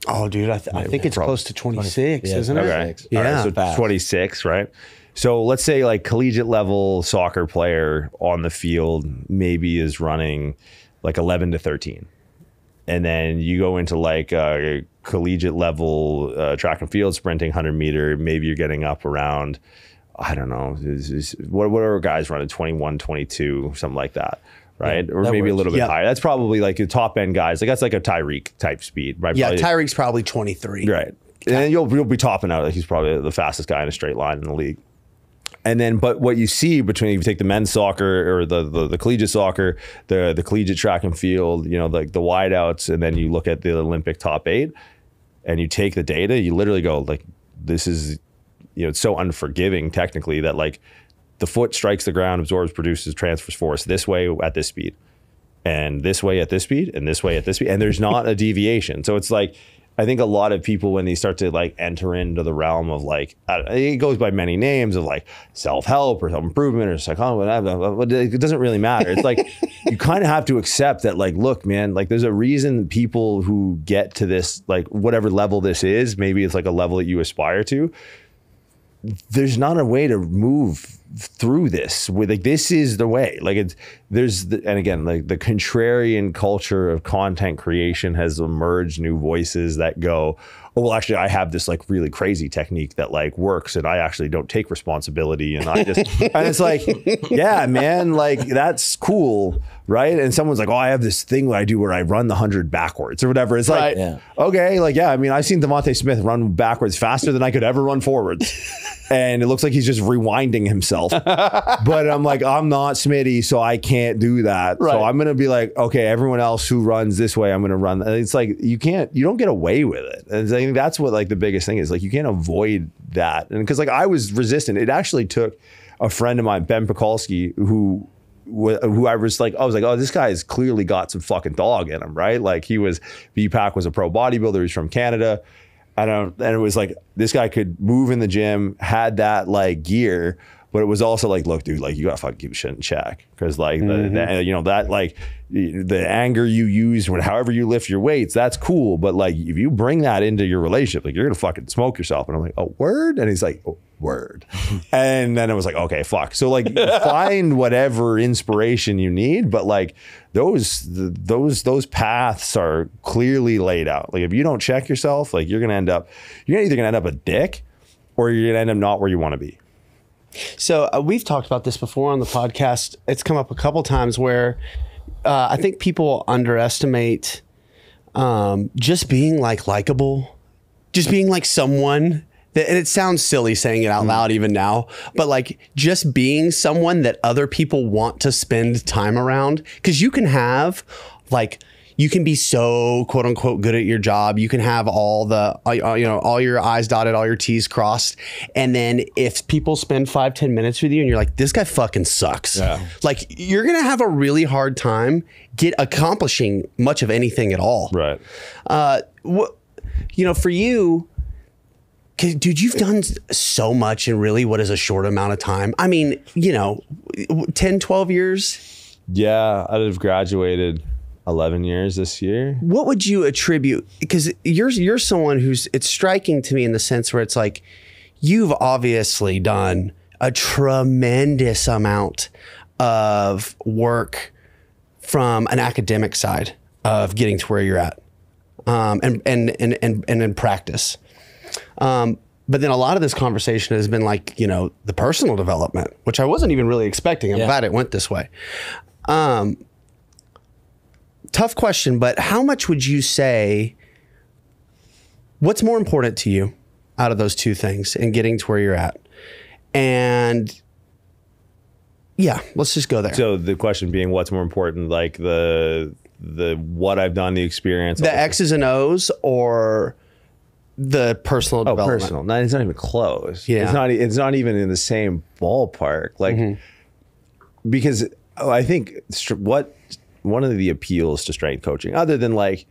Oh, dude, I, th- I think it's Probably. close to 26, Yeah, isn't it? Okay. Twenty-six. All right, Yeah. so 26, right? So let's say like collegiate level soccer player on the field maybe is running like 11 to 13. And then you go into like uh, collegiate level uh, track and field sprinting 100 meter, maybe you're getting up around I don't know, is, is, what what are guys running 21, 22, something like that. Right, or that maybe a little bit Yeah. higher. That's probably like the top end guys. Like that's like a Tyreek type speed, right? Yeah, Probably- Tyreek's probably 23. Right. And you'll you'll be topping out. Like he's probably the fastest guy in a straight line in the league. And then, but what you see between if you take the men's soccer or the, the the collegiate soccer, the the collegiate track and field, you know, like the wideouts, and then you look at the Olympic top eight, and you take the data, you literally go like, this is, you know, it's so unforgiving technically that like the foot strikes the ground, absorbs, produces, transfers force this way at this speed and this way at this speed and this way at this speed. And there's not a deviation. So it's like i think a lot of people when they start to like enter into the realm of like it goes by many names of like self-help or self-improvement or psychology whatever but it doesn't really matter. It's like you kind of have to accept that like look man like there's a reason people who get to this like whatever level this is maybe it's like a level that you aspire to there's not a way to move through this with like this is the way. Like it's there's the, and again like the contrarian culture of content creation has emerged new voices that go oh well actually i have this like really crazy technique that like works and i actually don't take responsibility and i just and it's like yeah man like that's cool right and someone's like oh i have this thing that i do where i run the 100 backwards or whatever it's like Right. Yeah. okay, like yeah, I mean, I've seen DeVonta Smith run backwards faster than I could ever run forwards, and it looks like he's just rewinding himself. but I'm like, I'm not Smitty, so I can't do that. Right. So I'm gonna be like, okay, everyone else who runs this way, I'm gonna run. And it's like you can't, you don't get away with it, and I think that's what like the biggest thing is. Like you can't avoid that, and because like I was resistant, it actually took a friend of mine, Ben Pakulski, who wh- who I was like, I was like, oh, this guy's clearly got some fucking dog in him, right? Like he was, BPak was a pro bodybuilder. He's from Canada. I don't, and it was like, this guy could move in the gym, had that like gear, but it was also like, look, dude, like you gotta fucking keep shit in check. Cause like, the, the, mm-hmm. you know, that like the anger you use when however you lift your weights, that's cool. But like, if you bring that into your relationship, like you're gonna fucking smoke yourself. And I'm like, oh, word? And he's like, oh, word. and then it was like, okay, fuck. So like find whatever inspiration you need, but like those th- those those paths are clearly laid out. Like if you don't check yourself, like you're gonna end up you're either gonna end up a dick or you're gonna end up not where you want to be. So uh, we've talked about this before on the podcast. It's come up a couple times where uh, I think people underestimate um, just being like likable, just being like someone. That, and it sounds silly saying it out loud even now, but like just being someone that other people want to spend time around. Because you can have like you can be so quote unquote good at your job. You can have all the all- all, you know all your I's dotted, all your T's crossed, and then if people spend five ten minutes with you and you're like, this guy fucking sucks. Like you're gonna have a really hard time get accomplishing much of anything at all. Right. Uh, what you know for you. 'cause, dude, you've done so much in really what is a short amount of time. I mean, you know, 10, 12 years. Yeah, I'd have graduated 11 years this year. what would you attribute because you're you're someone who's it's striking to me in the sense where it's like you've obviously done a tremendous amount of work from an academic side of getting to where you're at um, and, and and and and in practice um, but then a lot of this conversation has been like you know the personal development which i wasn't even really expecting i'm Yeah. glad it went this way um, tough question, but how much would you say? What's more important to you out of those two things and getting to where you're at? And yeah, let's just go there. So the question being, what's more important, like the the what I've done, the experience, the X's and O's or the personal oh, development? personal. No, it's not even close. Yeah. it's not. It's not even in the same ballpark. Like mm-hmm. because oh, I think what one of the appeals to strength coaching, other than like,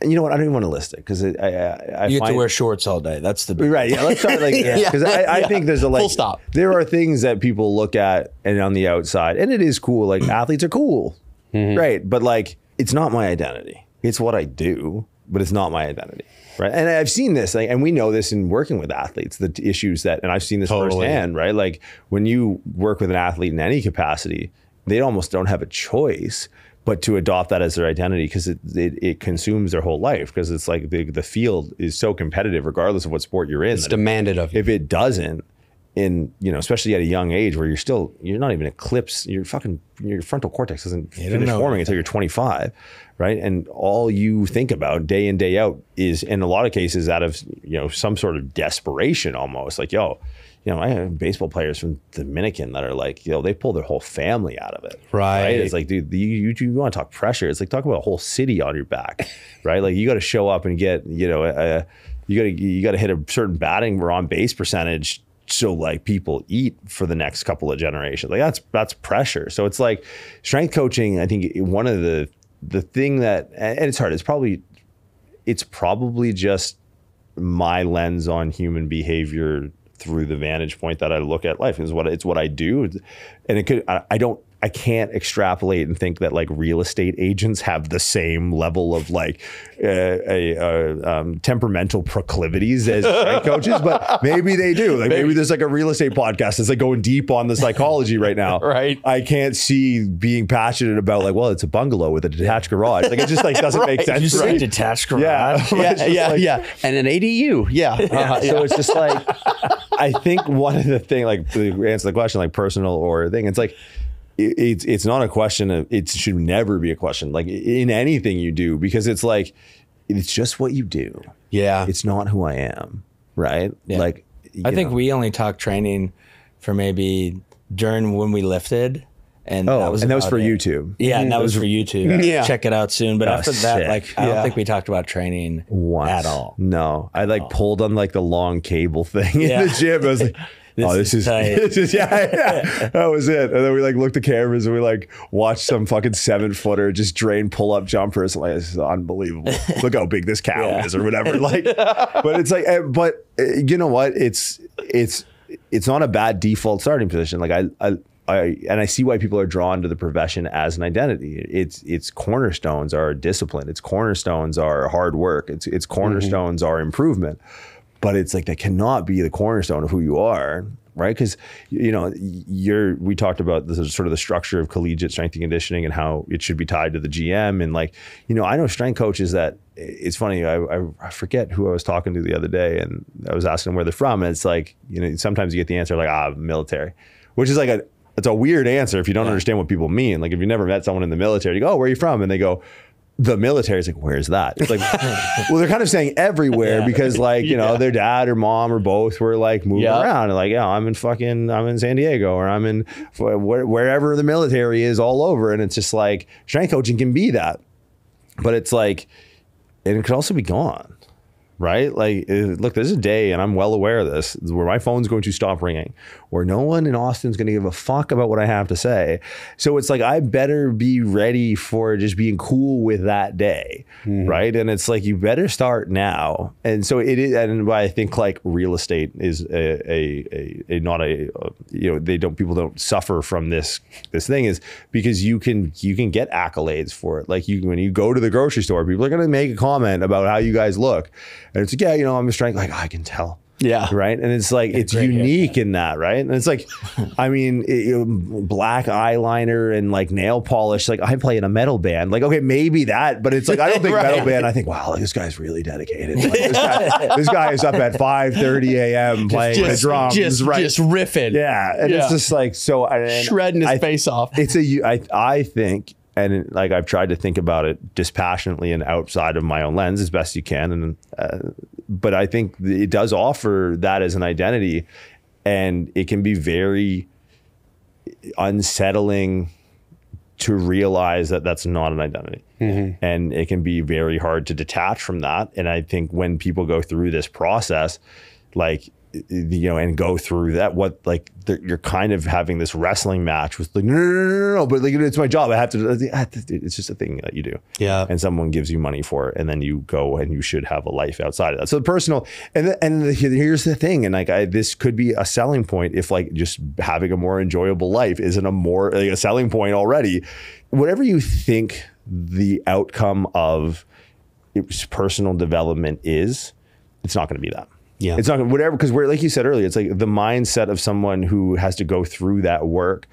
and you know what, I don't even want to list it because I, I, I You get to wear shorts all day. That's the big Right. Yeah. Let's start like Yeah. because I, I Yeah. think there's a like Full stop. There are things that people look at and on the outside, and it is cool. Like athletes are cool, Mm-hmm. right? But like it's not my identity. It's what I do, but it's not my identity. Right. And I've seen this, like, and we know this in working with athletes, the issues that, and I've seen this Totally. firsthand, right? Like when you work with an athlete in any capacity, they almost don't have a choice but to adopt that as their identity because it, it, it consumes their whole life because it's like the, the field is so competitive regardless of what sport you're in. It's that if- demanded of you. if it doesn't in you know especially at a young age where you're still you're not even eclipsed your fucking your frontal cortex doesn't don't finish forming until you're 25 right and all you think about day in day out is in a lot of cases out of you know some sort of desperation almost like yo you know i have baseball players from dominican that are like you know they pull their whole family out of it Right. it's like dude you, you, you want to talk pressure. It's like talk about a whole city on your back right? Like you got to show up and get you know a, you got to you got to hit a certain batting or on base percentage so like people eat for the next couple of generations. Like that's that's pressure. So it's like strength coaching i think one of the the thing that and it's hard. It's probably it's probably just my lens on human behavior through the vantage point that I look at life. Is what it's what I do, and it could I, I don't I can't extrapolate and think that like real estate agents have the same level of like uh, a, uh, um, temperamental proclivities as coaches, but maybe they do. Like maybe. there's like a real estate podcast that's like going deep on the psychology right now. Right. I can't see being passionate about like, well, it's a bungalow with a detached garage. Like it just like doesn't make sense. You say right? detached garage. Yeah. yeah, yeah, like- yeah, and an ADU. Yeah, Uh-huh, yeah. so it's just like I think one of the thing, like to answer the question, like personal or thing, it's like it, it's it's not a question of it should never be a question like in anything you do because it's like it's just what you do. yeah. It's not who I am, right? Yeah. Like I you think we only talked training for maybe during when we lifted. And Oh, that was and that was for it. YouTube. Yeah, and that was for YouTube. Yeah. Check it out soon. But Oh, after that, sick. like I Yeah. don't think we talked about training once at all. No, I like oh. pulled on like the long cable thing Yeah. in the gym. I was like, This oh, this is is, this is yeah, yeah. That was it. And then we like looked at cameras and we like watched some fucking seven footer just drain pull up jumpers. Like, this is unbelievable. Look how big this cow Yeah. is or whatever. Like, but it's like, eh, but eh, you know what? It's it's it's not a bad default starting position. Like I I. I, and I see why people are drawn to the profession as an identity. It's its cornerstones are discipline. Its cornerstones are hard work. Its its cornerstones are improvement. But it's like that cannot be the cornerstone of who you are, right? Because you know you're. We talked about the sort of the structure of collegiate strength and conditioning and how it should be tied to the GM. And like you know, I know strength coaches that it's funny. I, I, forget who I was talking to the other day, and I was asking them where they're from, and it's like you know sometimes you get the answer like ah military, which is like a it's a weird answer if you don't understand what people mean. Like if you never met someone in the military, you go, "Oh, where are you from?" and they go, "The military." It's like, "Where's that?" It's like, well, they're kind of saying everywhere Yeah. because, like, you know, Yeah. their dad or mom or both were like moving Yeah. around and like, yeah, I'm in fucking, I'm in San Diego or I'm in wh- wherever the military is all over, and it's just like strength coaching can be that, but it's like, and it could also be gone right? Like, uh, look, there's a day, and I'm well aware of this, where my phone's going to stop ringing, where no one in Austin's going to give a fuck about what I have to say. So it's like I better be ready for just being cool with that day, right? And it's like you better start now. And so it is, and why I think like real estate is a, a, a, a not a, uh, you know, they don't people don't suffer from this this thing is because you can you can get accolades for it. Like you when you go to the grocery store, people are going to make a comment about how you guys look. And it's like, yeah, you know, I'm a strength. Like, I can tell. Yeah. Right. And it's like, it's great unique in that. Right. And it's like, I mean, it- know, black eyeliner and like nail polish. Like, I play in a metal band. Like, okay, maybe that, but it's like, I don't think Right. metal band. I think, wow, like, this guy's really dedicated. Like, this, guy, this guy is up at 5 30 a.m. playing the just, drums. just, right. just riffing. yeah. And Yeah. it's just like, so and shredding his I- face off. it's a I I think and like I've tried to think about it dispassionately and outside of my own lens as best you can. And uh, but I think it does offer that as an identity. And it can be very unsettling to realize that that's not an identity. And it can be very hard to detach from that. And i think when people go through this process like you know and go through that what like you're kind of having this wrestling match with like no no no no, no, but like it's my job. I have to ah, it's just a thing that you do. Yeah. and someone gives you money for it and then you go and you should have a life outside of that. So the personal and the, and the, here's the thing and like I, this could be a selling point if like just having a more enjoyable life isn't a more like a selling point already. Whatever you think the outcome of its personal development is it's not going to be that Yeah. it's not whatever because we're like you said earlier it's like the mindset of someone who has to go through that work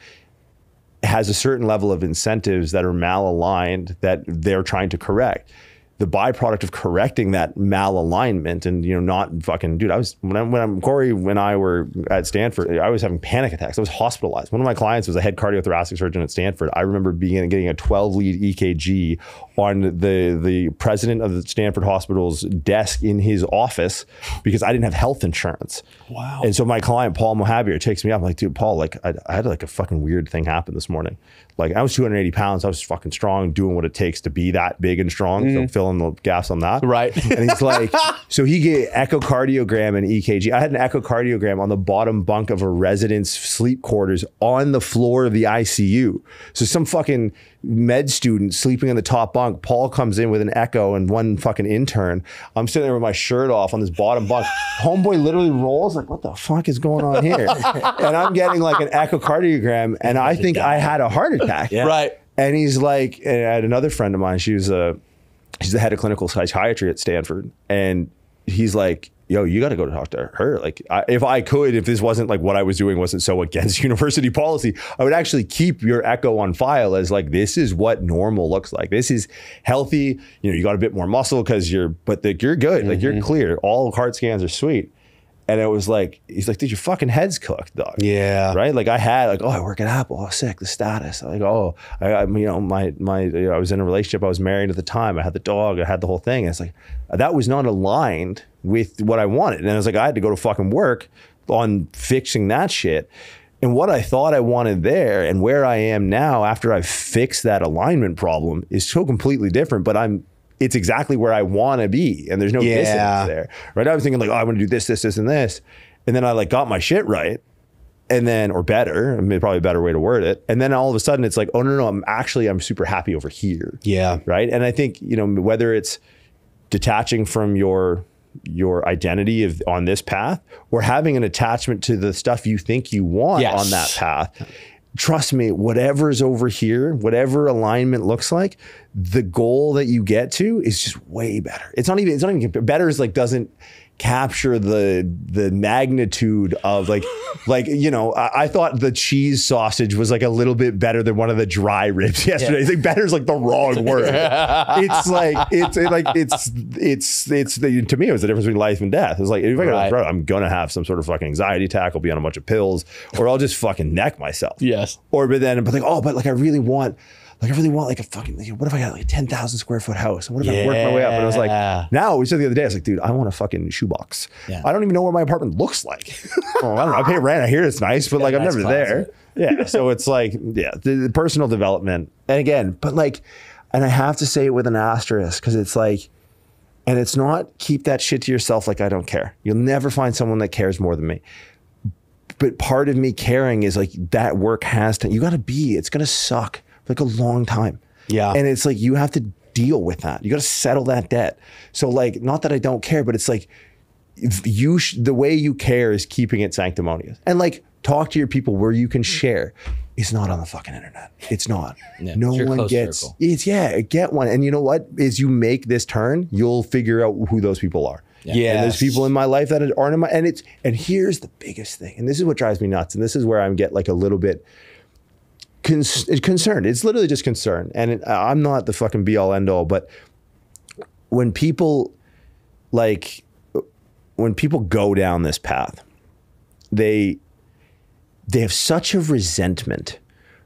has a certain level of incentives that are malaligned that they're trying to correct. The byproduct of correcting that malalignment and you know not fucking dude, I was when I when I'm Corey when I were at Stanford, I was having panic attacks. I was hospitalized. One of my clients was a head cardiothoracic surgeon at Stanford. I remember being getting a 12 lead EKG on the the president of the Stanford Hospital's desk in his office because I didn't have health insurance. Wow. And so my client Paul Mohabir takes me up. I'm like, dude, Paul, like I, I had like a fucking weird thing happen this morning. Like I was 280 pounds. I was fucking strong, doing what it takes to be that big and strong. So mm-hmm. filling filling the gaps on that. Right. And he's like, so he get echocardiogram and EKG. I had an echocardiogram on the bottom bunk of a resident's sleep quarters on the floor of the ICU. So some fucking med student sleeping on the top bunk. Paul comes in with an echo and one fucking intern. I'm sitting there with my shirt off on this bottom bunk. Homeboy literally rolls like, what the fuck is going on here? and I'm getting like an echocardiogram, and I think I had a heart attack. Yeah. Right. And he's like, and I had another friend of mine. She was a, she's the head of clinical psychiatry at Stanford, and he's like, "Yo, you got to go to talk to her. Like, I, if I could, if this wasn't like what I was doing wasn't so against university policy, I would actually keep your echo on file as like this is what normal looks like. This is healthy. You know, you got a bit more muscle because you're, but like you're good. Like you're mm-hmm. clear. All heart scans are sweet." And it was like, he's like, dude, your fucking head's cooked, dog Yeah. right? Like I had like, oh, I work at Apple. Oh, sick. The status. Like, oh, I, I you know, my my, you know, I was in a relationship. I was married at the time. I had the dog. I had the whole thing. And it's like that was not aligned with what I wanted. And I was like, I had to go to fucking work on fixing that shit. And what I thought I wanted there and where I am now after I've fixed that alignment problem is so completely different. But I'm it's exactly where I want to be, and there's no Yeah. dissonance there. Right? I was thinking like, oh, I want to do this, this, this, and this, and then I like got my shit right, and then or better, I mean, probably a better way to word it. And then all of a sudden, it's like, oh no, no, I'm actually I'm super happy over here. Yeah. Right. And I think you know whether it's detaching from your your identity of on this path or having an attachment to the stuff you think you want Yes. on that path trust me whatever's over here whatever alignment looks like the goal that you get to is just way better. It's not even it's not even better is like doesn't capture the the magnitude of like like you know I, I thought the cheese sausage was like a little bit better than one of the dry ribs yesterday. It's like better is like the wrong word. it's like it's it like it's it's it's the, to me it was the difference between life and death. It's like if I go Right. throat, I'm gonna have some sort of fucking anxiety attack. I'll be on a bunch of pills, or I'll just fucking neck myself. Yes. Or but then but like oh but like I really want. Like I really want like a fucking like, what if I got like a ten thousand square foot house? And what if I work my way up? And I was like now we said the other day I was like dude I want a fucking shoebox. Yeah. I don't even know what my apartment looks like. Well, oh, I don't know. I pay rent I hear it's nice but like I'm nice never closet. there yeah so it's like yeah the, the personal development. And again but like and I have to say it with an asterisk because it's like and it's not keep that shit to yourself like I don't care. You'll never find someone that cares more than me. But part of me caring is like that work has to you got to be it's going to suck like a long time. Yeah. and it's like you have to deal with that. You got to settle that debt. So like not that i don't care but it's like you sh- the way you care is keeping it sanctimonious. And like talk to your people where you can share. It's not on the fucking internet. It's not. Yeah, no it's one gets circle. it's yeah get one. And you know what? Is you make this turn you'll figure out who those people are. Yeah. and there's people in my life that aren't in my and it's and here's the biggest thing and this is what drives me nuts and this is where i get like a little bit cons- concerned it's literally just concern. And it, i'm not the fucking be all end all but when people like when people go down this path they they have such a resentment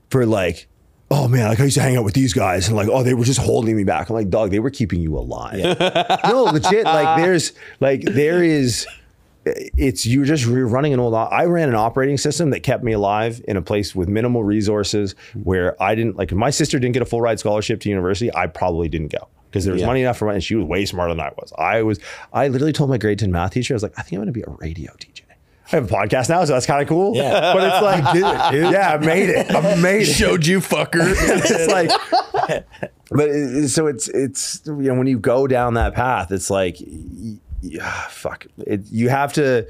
for like oh man like i used to hang out with these guys and like oh they were just holding me back. I'm like dog they were keeping you alive. No legit like there's like there is it's you're just you're running an old i ran an operating system that kept me alive in a place with minimal resources hmm. where i didn't like if my sister didn't get a full ride scholarship to university i probably didn't go because there was Yeah. money enough for my and she was way smarter than i was i was i literally told my grade 10 math teacher i was like i think i'm going to be a radio dj I have a podcast now, so that's kind of cool. Yeah. But it's like, dude, yeah, I made it. I made it Showed you, fucker. it's like, but it, so it's it's you know when you go down that path, it's like, y- y- ah, fuck. It, you have to,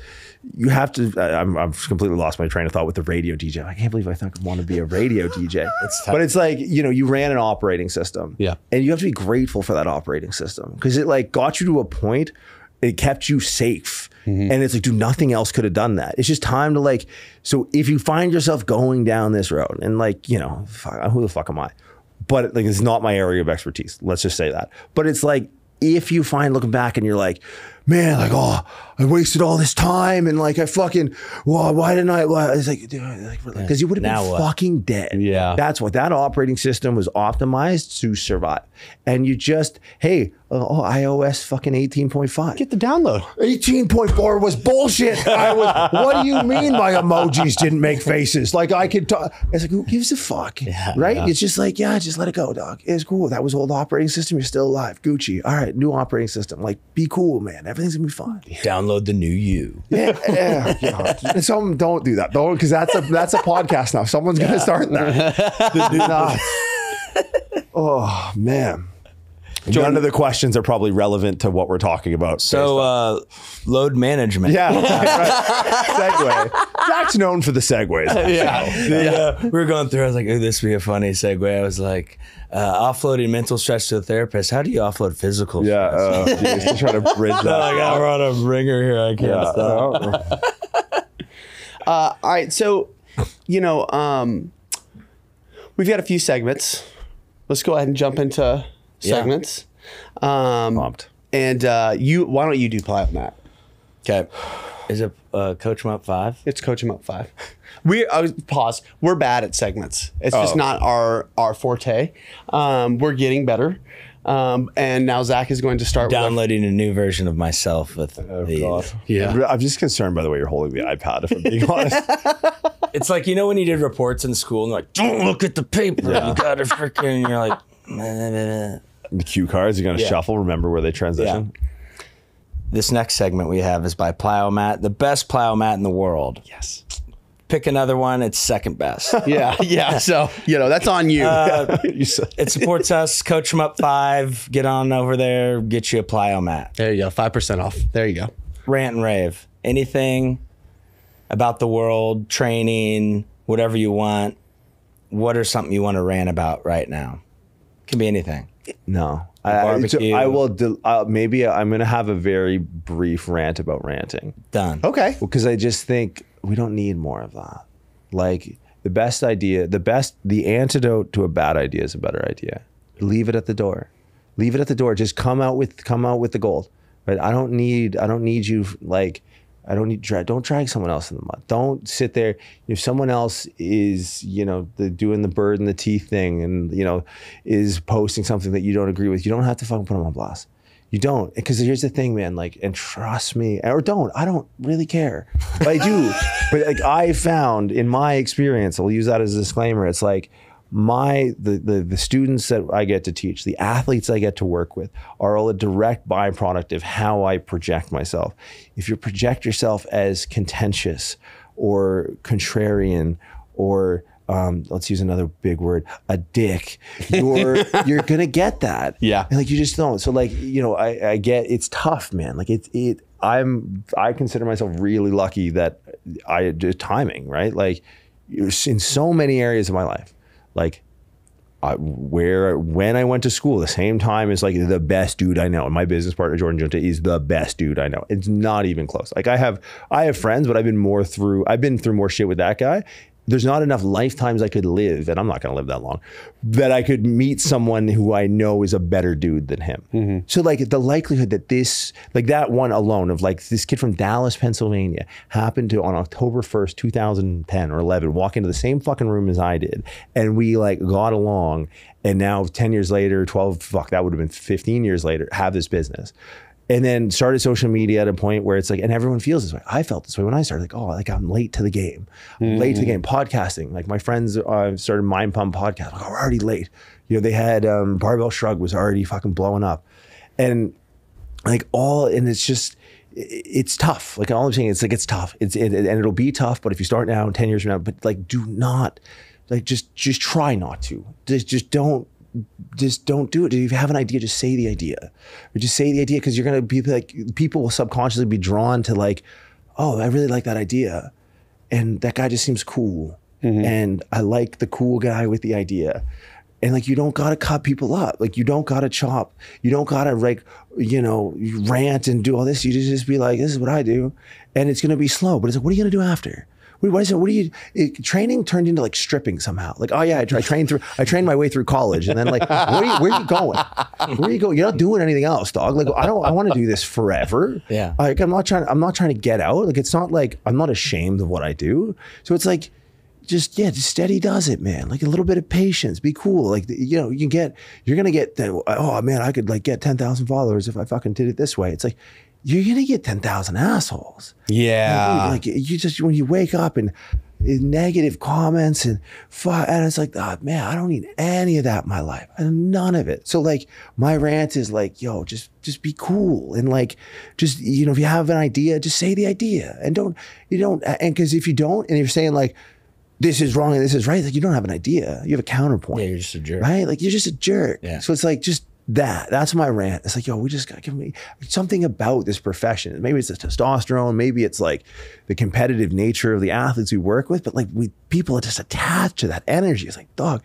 you have to. I'm I've completely lost my train of thought with the radio DJ. I can't believe I thought I want to be a radio DJ. It's but it's like you know you ran an operating system, Yeah. and you have to be grateful for that operating system because it like got you to a point. It kept you safe. And it's like, dude, nothing else could have done that. It's just time to like, so if you find yourself going down this road and like, you know, fuck, who the fuck am I? But like, it's not my area of expertise. Let's just say that. But it's like, if you find looking back and you're like, man, like, oh, I wasted all this time and like I fucking, well, why didn't I? Why? It's like, because you would have been what? fucking dead. Yeah. That's what that operating system was optimized to survive. And you just, hey, uh, oh, iOS fucking 18.5. Get the download. 18.4 was bullshit. I was, what do you mean my emojis didn't make faces? Like I could talk. It's like, who gives a fuck? right? It's just like, yeah, just let it go, dog. It's cool. That was old operating system. You're still alive. Gucci. All right, new operating system. Like, be cool, man. Everything's gonna be fine. Download the new you. Yeah, yeah. yeah. And some don't do that. Don't because that's a that's a podcast now. Someone's gonna start that. Oh man. None of the questions are probably relevant to what we're talking about. So uh, load management. Yeah, right. Segue. Zach's known for the segues. Yeah. The, uh, we were going through. I was like, "Oh, this would be a funny segue." I was like, uh, "Offloading mental stress to a therapist. How do you offload physical?" Yeah, stress? uh, geez, to try to bridge that. like I brought a ringer here. I can't Yeah, stop. uh, All right, so you know, um, we've got a few segments. Let's go ahead and jump into segments. Um, Pumped. and uh, you, why don't you do play on that? Okay, is it uh, Coach 'em up five? It's coach 'em up five. We uh, pause. We're bad at segments. It's just Oh. not our our forte. Um, we're getting better. Um, and now Zach is going to start with Downloading a new version of myself with Oh, the. God. Yeah. I'm just concerned by the way you're holding the iPad. If I'm being honest. It's like you know when you did reports in school and they're like, "Don't look at the paper. You got to freaking." You're like, "Meh, meh, meh." the cue cards, you're gonna Yeah. shuffle. Remember where they transition. This next segment we have is by Plyomat, the best Plyomat in the world. yes. Pick another one; it's second best. Yeah, yeah. So you know that's on you. Uh, it supports us. Coach them up five. Get on over there. Get you a Plyomat. there you go. Five percent off. There you go. Rant and rave. Anything about the world, training, whatever you want. What are something you want to rant about right now? Can be anything. No. I, I, so I will. del- Uh, maybe I'm going to have a very brief rant about ranting Done. Okay. because I just think we don't need more of that. Like the best idea, the best, the antidote to a bad idea is a better idea. Leave it at the door. Leave it at the door. Just come out with come out with the gold. Right? I don't need. I don't need you like. I don't need drag. Don't drag someone else in the mud. Don't sit there. If someone else is, you know, the doing the bird and the teeth thing, and you know, is posting something that you don't agree with, you don't have to fucking put them on blast. You don't, because here's the thing, man. Like, and trust me, or don't. I don't really care, but I do. but like, I found in my experience, I'll use that as a disclaimer. It's like my the, the the students that I get to teach, the athletes I get to work with, are all a direct byproduct of how I project myself. If you project yourself as contentious or contrarian or um, let's use another big word, a dick. You're you're gonna get that. Yeah. And, like you just don't. So like you know, I, I get it's tough, man. Like it's it. I'm I consider myself really lucky that I did timing right. Like in so many areas of my life, like where when I went to school, the same time as like the best dude I know, and my business partner Jordan Jiunta is the best dude I know. It's not even close. Like I have I have friends, but I've been more through I've been through more shit with that guy. There's not enough lifetimes I could live, and I'm not going to live that long, that I could meet someone who I know is a better dude than him. Mm-hmm. So like the likelihood that this, like that one alone of like this kid from Dallas, Pennsylvania, happened to on October 1st, 2010 or 11, walk into the same fucking room as I did, and we like got along, and now 10 years later, 12, fuck, that would have been 15 years later, have this business and then started social media at a point where it's like, and everyone feels this way. I felt this way when I started, like, oh, like I'm late to the game, I'm late to the game. Podcasting, like my friends uh, started Mind Pump podcast. Like, oh, we're already late. You know, they had um, Barbell Shrugged was already fucking blowing up, and like all, and it's just. It's tough. Like all I'm saying, it's like it's tough. It's it, and it'll be tough. But if you start now, ten years from now, but like, do not, like, just just try not to. Just just don't just don't do it. If you have an idea, just say the idea, or just say the idea because you're gonna be like people will subconsciously be drawn to like, oh, I really like that idea, and that guy just seems cool, mm-hmm. and I like the cool guy with the idea. And like you don't gotta cut people up. Like you don't gotta chop. You don't gotta like, you know, rant and do all this. You just just be like, this is what I do. And it's gonna be slow. But it's like, what are you gonna do after? What, what is it? What do you, it, training turned into like stripping somehow. Like, oh yeah, I, tra- I trained through, I trained my way through college. And then like, where are you, where are you going? Where are you going? You're not doing anything else, dog. Like, I don't, I want to do this forever. Yeah. Like, I'm not trying, I'm not trying to get out. Like, it's not like, I'm not ashamed of what I do. So it's like, just yeah, just steady does it, man. Like a little bit of patience, be cool. Like you know, you can get, you're gonna get that. Oh man, I could like get ten thousand followers if I fucking did it this way. It's like you're gonna get ten thousand assholes. Yeah. Like you just when you wake up and negative comments and fuck, and it's like, oh, man, I don't need any of that in my life. And none of it. So like my rant is like, yo, just just be cool and like just you know if you have an idea, just say the idea and don't you don't and because if you don't and you're saying like this is wrong and this is right, like you don't have an idea. You have a counterpoint. Yeah, you're just a jerk. Right? Like you're just a jerk. Yeah. So it's like just that. That's my rant. It's like, yo, we just gotta give me something about this profession. Maybe it's the testosterone, maybe it's like the competitive nature of the athletes we work with, but like we people are just attached to that energy. It's like, dog,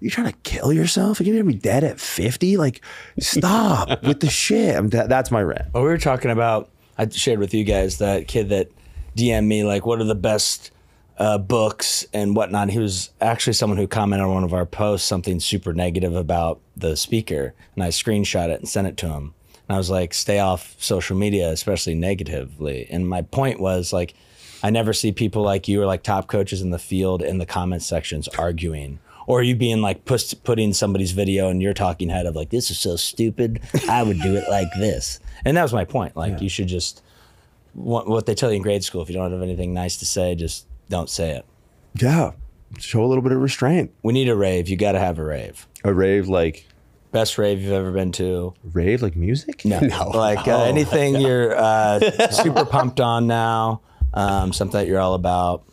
you trying to kill yourself? Are you gonna be dead at 50? Like, stop with the shit. I'm, that, that's my rant. Well, we were talking about. I shared with you guys that kid that DM'd me like, "What are the best uh, books and whatnot?" He was actually someone who commented on one of our posts something super negative about the speaker, and I screenshot it and sent it to him. And I was like, "Stay off social media, especially negatively." And my point was like, I never see people like you or like top coaches in the field in the comment sections arguing. Or you being like pus- putting somebody's video in your talking head of like, this is so stupid. I would do it like this. And that was my point. Like, you should just, what, what they tell you in grade school, if you don't have anything nice to say, just don't say it. Yeah. Show a little bit of restraint. We need a rave. You got to have a rave. A rave like Best rave you've ever been to. rave like music? No. no. Like uh, anything you're uh, super pumped on now, um, something that you're all about.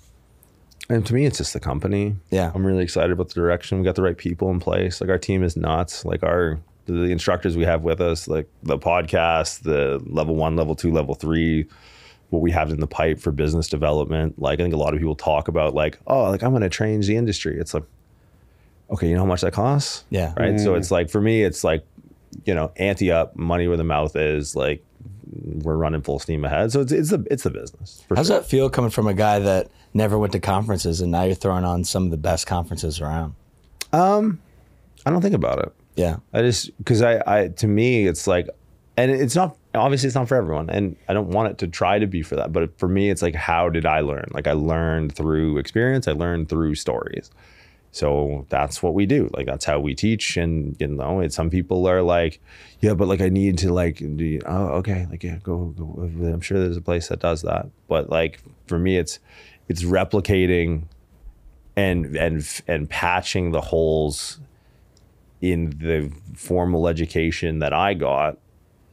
And to me, it's just the company. Yeah. I'm really excited about the direction. We got the right people in place. Like our team is nuts. Like our the instructors we have with us, like the podcast, the level one, level two, level three, what we have in the pipe for business development. Like I think a lot of people talk about like, oh, like I'm gonna change the industry. It's like, okay, you know how much that costs? Yeah. Right. So it's like for me, it's like, you know, ante up, money where the mouth is, like we're running full steam ahead. So it's it's the it's the business. for How's sure. that feel coming from a guy that never went to conferences and now you're throwing on some of the best conferences around? Um, I don't think about it. Yeah. I just because I, I to me it's like, and it's not obviously it's not for everyone, and I don't want it to try to be for that. But for me, it's like, how did I learn? Like I learned through experience. I learned through stories. So that's what we do. Like that's how we teach. And you know, some people are like, yeah, but like I need to like, do, oh, okay, like yeah, go, go. I'm sure there's a place that does that. But like for me, it's it's replicating and and and patching the holes in the formal education that I got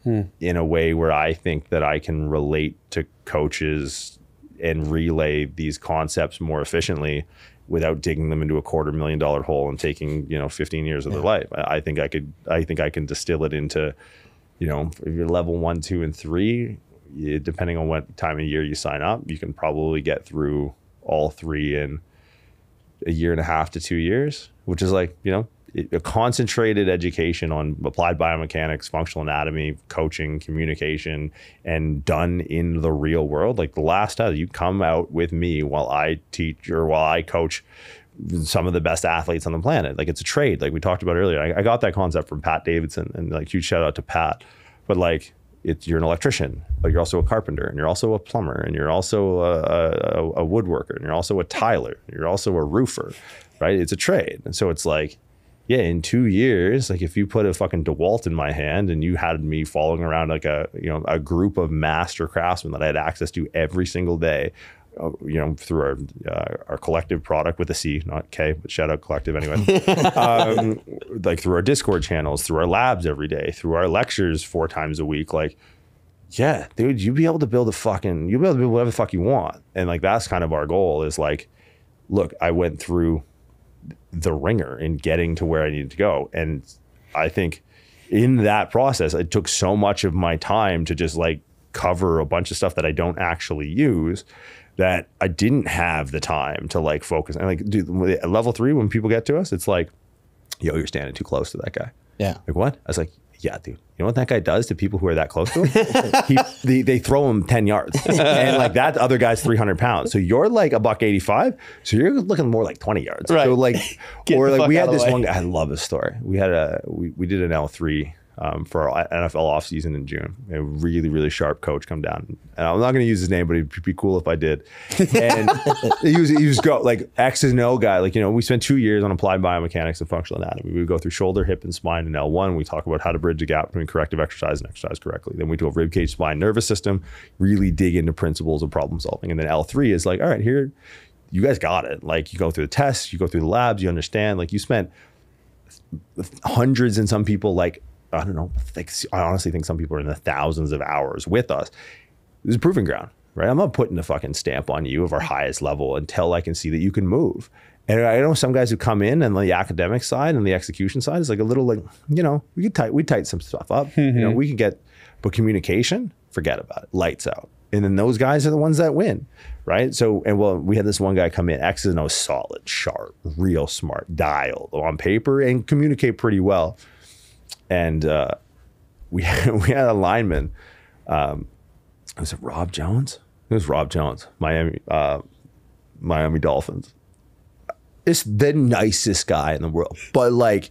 Hmm. in a way where I think that I can relate to coaches and relay these concepts more efficiently without digging them into a quarter million dollar hole and taking you know 15 years of their life. I, I think I could I think I can distill it into you know if you're level one, two, and three, you, depending on what time of year you sign up, you can probably get through all three in a year and a half to two years, which is like, you know, a concentrated education on applied biomechanics, functional anatomy, coaching, communication, and done in the real world. Like the last time you come out with me while I teach or while I coach some of the best athletes on the planet. Like it's a trade, like we talked about earlier. I, I got that concept from Pat Davidson, and like huge shout out to Pat. But like, it's you're an electrician, but you're also a carpenter, and you're also a plumber, and you're also a, a, a woodworker, and you're also a tiler, you're also a roofer, right? It's a trade, and so it's like, yeah, in two years, like if you put a fucking DeWalt in my hand and you had me following around like a you know a group of master craftsmen that I had access to every single day, uh, you know through our uh, our collective product with a C, not K, but shout out collective anyway. um, like through our Discord channels, through our labs every day, through our lectures four times a week, like yeah, dude, you'd be able to build a fucking, you'll be able to build whatever the fuck you want. And like, that's kind of our goal is like, look, I went through the ringer in getting to where I needed to go. And I think in that process, it took so much of my time to just like cover a bunch of stuff that I don't actually use that I didn't have the time to like focus. And like, dude, level three, when people get to us, it's like, yo, you're standing too close to that guy. Yeah. Like what? I was like, yeah, dude. You know what that guy does to people who are that close to him? he, they, they throw him 10 yards. And like that other guy's 300 pounds. So you're like a buck 85. So you're looking more like 20 yards. Right. So like, or like we had this one guy, I love this story. We had a, we, we did an L3 um, for our NFL offseason in June. A really, really sharp coach come down. And I'm not going to use his name, but it'd be cool if I did. And he was, he was go like X and O guy. Like, you know, we spent two years on applied biomechanics and functional anatomy. We would go through shoulder, hip, and spine in L1. We talk about how to bridge the gap between corrective exercise and exercise correctly. Then we do a rib cage, spine, nervous system, really dig into principles of problem solving. And then L3 is like, all right, here, you guys got it. Like, you go through the tests, you go through the labs, you understand. Like, you spent hundreds and some people like I don't know. Like, I honestly think some people are in the thousands of hours with us. This is proving ground, right? I'm not putting a fucking stamp on you of our highest level until I can see that you can move. And I know some guys who come in and the academic side and the execution side is like a little like you know we could tight we tighten some stuff up. You know mm-hmm. we can get, but communication forget about it. Lights out. And then those guys are the ones that win, right? So, and well, we had this one guy come in, X and O solid, sharp, real smart, dialed on paper, and communicate pretty well. And uh, we we had a lineman. Um, was it Rob Jones? It was Rob Jones, Miami, uh, Miami Dolphins. It's the nicest guy in the world, but like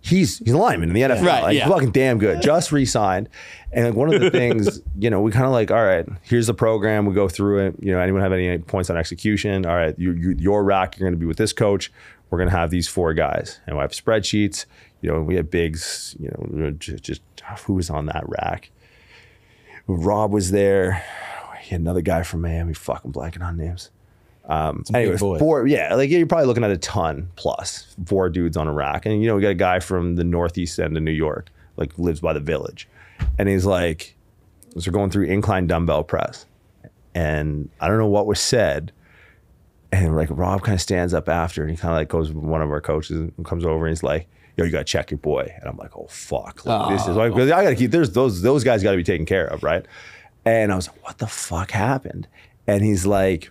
he's he's a lineman in the NFL. Right, like, yeah. He's fucking damn good. Just re-signed. And like one of the things, you know, we kind of like, all right, here's the program. We go through it. You know, anyone have any points on execution? All right, you, you, your rack, you're going to be with this coach. We're going to have these four guys, and we have spreadsheets. You know, we had bigs. You know, just, just who was on that rack? Rob was there. He had another guy from Miami. Fucking blanking on names. Um, anyways, four, yeah, like you're probably looking at a ton plus four dudes on a rack, and you know we got a guy from the northeast end of New York, like lives by the village, and he's like, so we're going through incline dumbbell press, and I don't know what was said, and like Rob kind of stands up after, and he kind of like goes with one of our coaches and comes over, and he's like. Yo, you gotta check your boy, and I'm like, oh fuck, like, this is like, 'cause I gotta keep. There's those those guys got to be taken care of, right? And I was like, what the fuck happened? And he's like,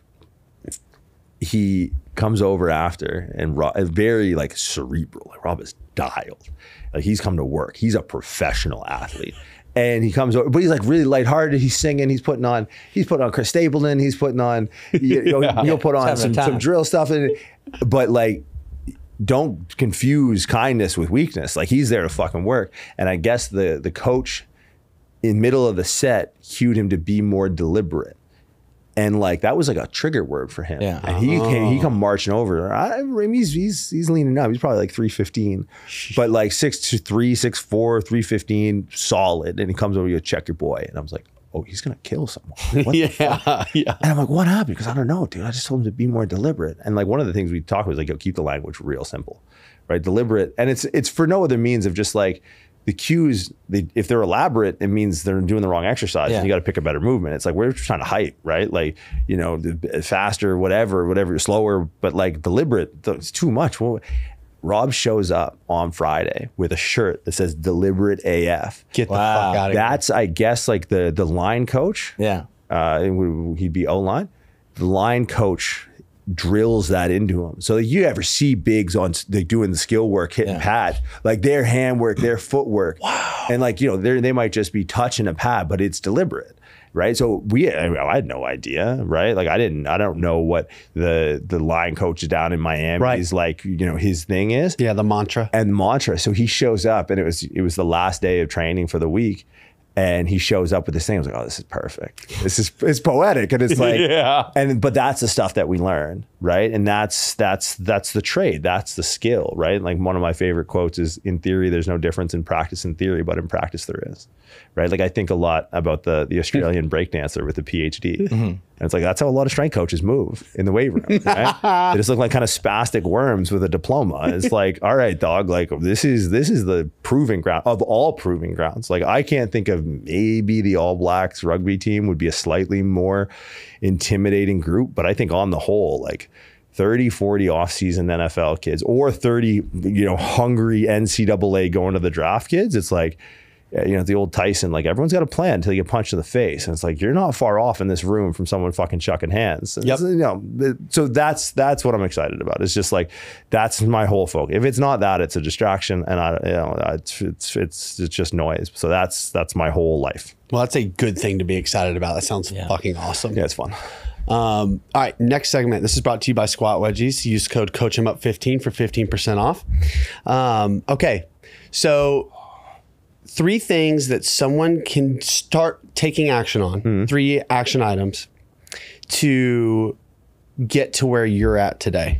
he comes over after and Rob, very like cerebral. Like Rob is dialed. Like he's come to work. He's a professional athlete. And he comes over, but he's like really lighthearted. He's singing. He's putting on. He's putting on Chris Stapleton. He's putting on. You know, he'll put on some, some drill stuff. And, but like, don't confuse kindness with weakness. Like he's there to fucking work. And I guess the the coach, in middle of the set, cued him to be more deliberate and like that was like a trigger word for him. Yeah. And he oh. came, he come marching over. I, I mean, he's he's he's leaning up. He's probably like three fifteen, but like six to three, six four, three fifteen, solid. And he comes over, you check your boy, and I was like, oh, he's gonna kill someone. What the yeah, yeah. And I'm like, what happened? Because I don't know, dude. I just told him to be more deliberate. And like one of the things we talk about is like, yo, keep the language real simple, right? Deliberate, and it's it's for no other means of just like the cues. They, if they're elaborate, it means they're doing the wrong exercise. Yeah. And you got to pick a better movement. It's like we're just trying to hype, right? Like you know, faster, whatever, whatever, slower, but like deliberate. It's too much. Well, Rob shows up on Friday with a shirt that says "Deliberate AF." Get the Wow. fuck out of here. That's, I guess, like the the line coach Yeah. uh, he'd be O line. The line coach drills that into him. So you ever see bigs on like doing the skill work, hitting Yeah. pad, like their handwork, their footwork, wow. and like you know they they might just be touching a pad, but it's deliberate. Right, so we I, had no idea, right? Like I didn't, I don't know what the the line coach down in Miami Right. is like. You know, his thing is, Yeah, the mantra. and mantra. So he shows up, and it was it was the last day of training for the week, and he shows up with this thing. I was like, oh, this is perfect. This is it's poetic, and it's like, Yeah. And but that's the stuff that we learn, right? And that's that's that's the trade. That's the skill, right? Like one of my favorite quotes is, "In theory, there's no difference in practice and theory, but in practice there is." Right? Like I think a lot about the the Australian breakdancer with the PhD, mm-hmm. and it's like that's how a lot of strength coaches move in the weight room. Right? they just look like kind of spastic worms with a diploma. It's like, all right, dog. Like this is this is the proving ground of all proving grounds. Like I can't think of maybe the All Blacks rugby team would be a slightly more intimidating group, but I think on the whole, like 30, 40 off-season NFL kids or 30, you know, hungry NCAA going to the draft kids, it's like you know, the old Tyson, like everyone's got a plan until you get punched in the face. And it's like, you're not far off in this room from someone fucking chucking hands. And Yep. You know, so that's, that's what I'm excited about. It's just like, that's my whole focus. If it's not that, it's a distraction and I, you know, it's, it's, it's, it's just noise. So that's, that's my whole life. Well, that's a good thing to be excited about. That sounds fucking awesome. Yeah, it's fun. Um, all right, next segment. This is brought to you by Squatwedgiez. Use code CoachEmUp15 for 15% off. Um, okay, so three things that someone can start taking action on, mm-hmm. three action items to get to where you're at today.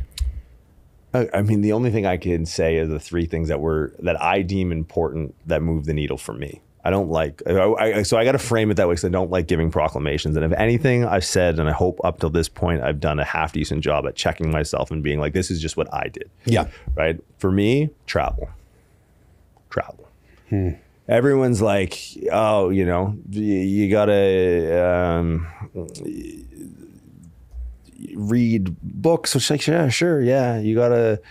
I mean, the only thing I can say are the three things that were that I deem important that move the needle for me. I don't like, I, I, so I got to frame it that way because I don't like giving proclamations. And if anything I've said, and I hope up till this point I've done a half decent job at checking myself and being like, this is just what I did. Yeah. Right. For me, travel. Travel. Hmm. Everyone's like, oh, you know, you, you gotta um, read books, which like, yeah, sure, yeah, you gotta,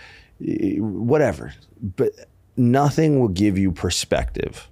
whatever. But nothing will give you perspective.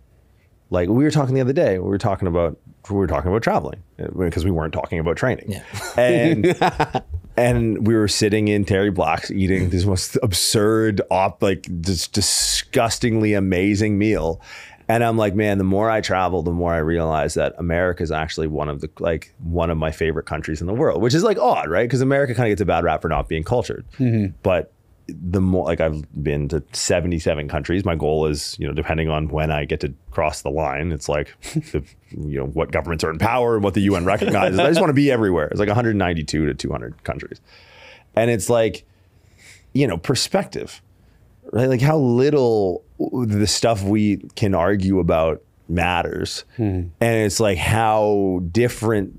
Like we were talking the other day, we were talking about we were talking about traveling because we weren't talking about training. Yeah. And and we were sitting in Terry Black's eating this most absurd, op like this disgustingly amazing meal. And I'm like, man, the more I travel, the more I realize that America is actually one of the like one of my favorite countries in the world, which is like odd, right? Because America kind of gets a bad rap for not being cultured. Mm-hmm. But the more like I've been to 77 countries, my goal is, you know, depending on when I get to cross the line, it's like, the, you know, what governments are in power and what the UN recognizes. I just want to be everywhere. It's like 192 to 200 countries. And it's like, you know, perspective, right? Like how little the stuff we can argue about matters. Hmm. And it's like how different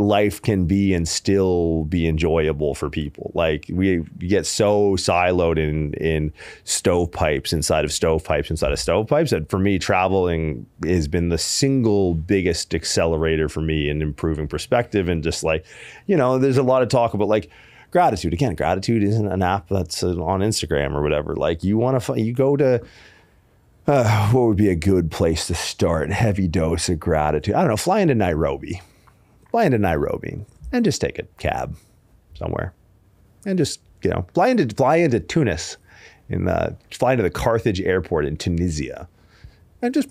life can be and still be enjoyable for people. Like we get so siloed in in stovepipes inside of stovepipes inside of stovepipes that for me traveling has been the single biggest accelerator for me in improving perspective and just like you know there's a lot of talk about like gratitude again gratitude isn't an app that's uh, on Instagram or whatever like you want to you go to uh, what would be a good place to start? Heavy dose of gratitude. I don't know. Fly into Nairobi fly into Nairobi and just take a cab somewhere and just you know fly into fly into Tunis in the fly into the Carthage airport in Tunisia and just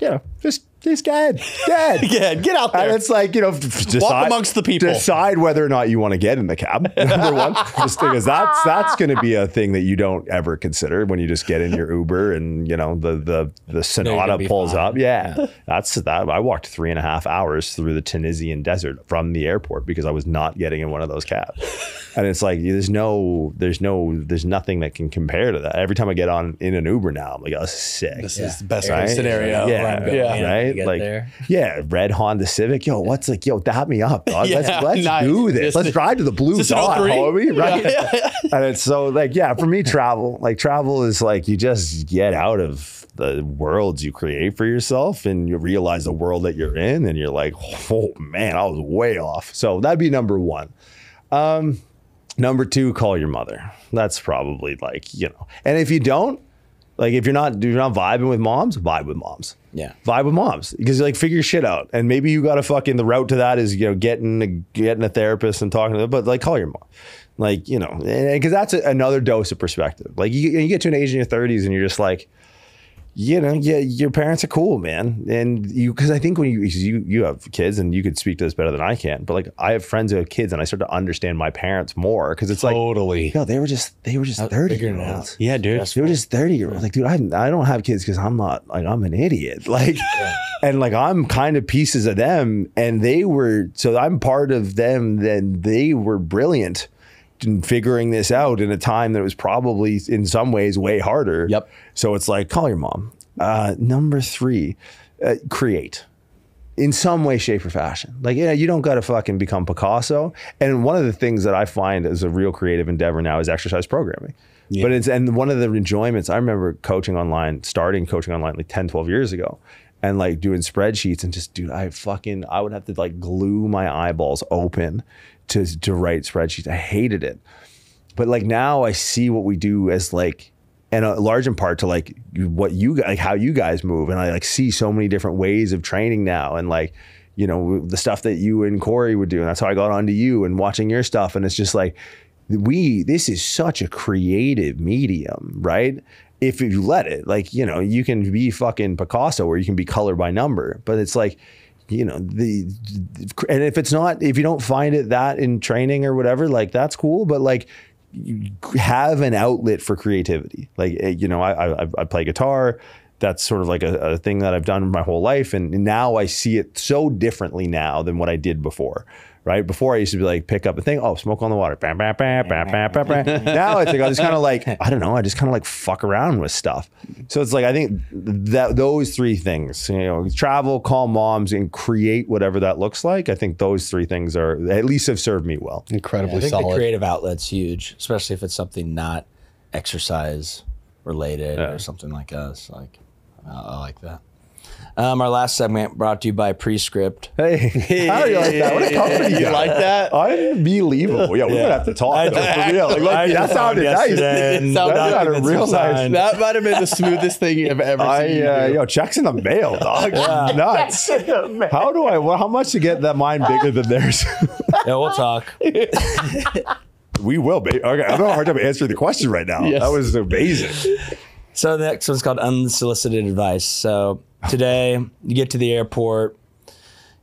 you know just just get get Yeah, get out and there. it's like you know f- decide, amongst the people. Decide whether or not you want to get in the cab. Number one, just because that's that's going to be a thing that you don't ever consider when you just get in your Uber and you know the the the Sonata pulls fine. up. Yeah, that's that. I walked three and a half hours through the Tunisian desert from the airport because I was not getting in one of those cabs. And it's like there's no there's no there's nothing that can compare to that. Every time I get on in an Uber now, I'm like, oh, sick. This Yeah. is the best Right? scenario. Yeah, going, yeah, you know, right. Like, there. yeah, red Honda Civic. Yo, what's like? Yo, dap me up, dog. Yeah, let's let's nice. do this. Is Let's this- drive to the blue is this an dot, 03? homie. Right? Yeah. and it's so like, yeah, for me, travel like travel is like you just get out of the worlds you create for yourself, and you realize the world that you're in, and you're like, oh man, I was way off. So that'd be number one. Um, number two, call your mother. That's probably like you know, and if you don't. Like if you're not if you're not vibing with moms, vibe with moms Yeah. vibe with moms because like figure shit out and maybe you got to fucking the route to that is you know getting a, getting a therapist and talking to them but like call your mom like you know because that's a, another dose of perspective like you, you get to an age in your 30s and you're just like you know yeah your parents are cool man and you because i think when you 'cause you you have kids and you could speak to this better than i can but like i have friends who have kids and i start to understand my parents more because it's like Totally. yo they were just they were just 30 figuring year olds out. Yeah, dude. they were just 30 year olds. Like, dude, I, I don't have kids because I'm not, like, I'm an idiot. Like, and like, I'm kind of pieces of them. And they were, so I'm part of them. Then they were brilliant in figuring this out in a time that was probably in some ways way harder. Yep. So it's like, call your mom. Uh, number three, uh, create in some way, shape, or fashion. Like, yeah, you don't got to fucking become Picasso. And one of the things that I find as a real creative endeavor now is exercise programming. But it's, and one of the enjoyments, I remember coaching online, starting coaching online like 10, 12 years ago. And like doing spreadsheets and just, dude, I fucking, I would have to like glue my eyeballs open to, to write spreadsheets. I hated it. But like now I see what we do as like and a large in part to like what you like how you guys move. And i like see so many different ways of training now and like you know the stuff that you and corey would do. And that's how i got onto you and watching your stuff. And it's just like we this is such a creative medium right? If you let it like you know you can be fucking picasso or you can be color by number. But it's like you know the and if it's not if you don't find it that in training or whatever like that's cool. But like you have an outlet for creativity. Like eh, you know i i, I play guitar. That's sort of like a, a thing that i've done my whole life. And now i see it so differently now than what i did before right before i used to be like pick up a thing oh smoke on the water bam, bam, bam, bam, bam, bam, bam. now it's like i just kind of like i don't know i just kind of like fuck around with stuff so it's like i think that those three things you know travel call moms and create whatever that looks like i think those three things are at least have served me well Incredibly I think the solid. creative outlet's huge, especially if it's something not exercise related or something like us. Like, I, I like that. Um, our last segment brought to you by Pre-Script. hey how do you like that what a company You like that? unbelievable yeah we're gonna have to talk I though, for real. Like, like, that sounded nice yesterday and That sounded real were nice. signed. That might have been the smoothest thing I've ever I seen. you uh, do. yo checks in the mail, dog. Nuts. How do I? Well, how much to get that mine bigger than theirs? Yeah, we'll talk. we will. Be. Okay, I'm having a hard time answering the question right now. Yes. That was amazing. So the next one's called unsolicited advice. So today you get to the airport,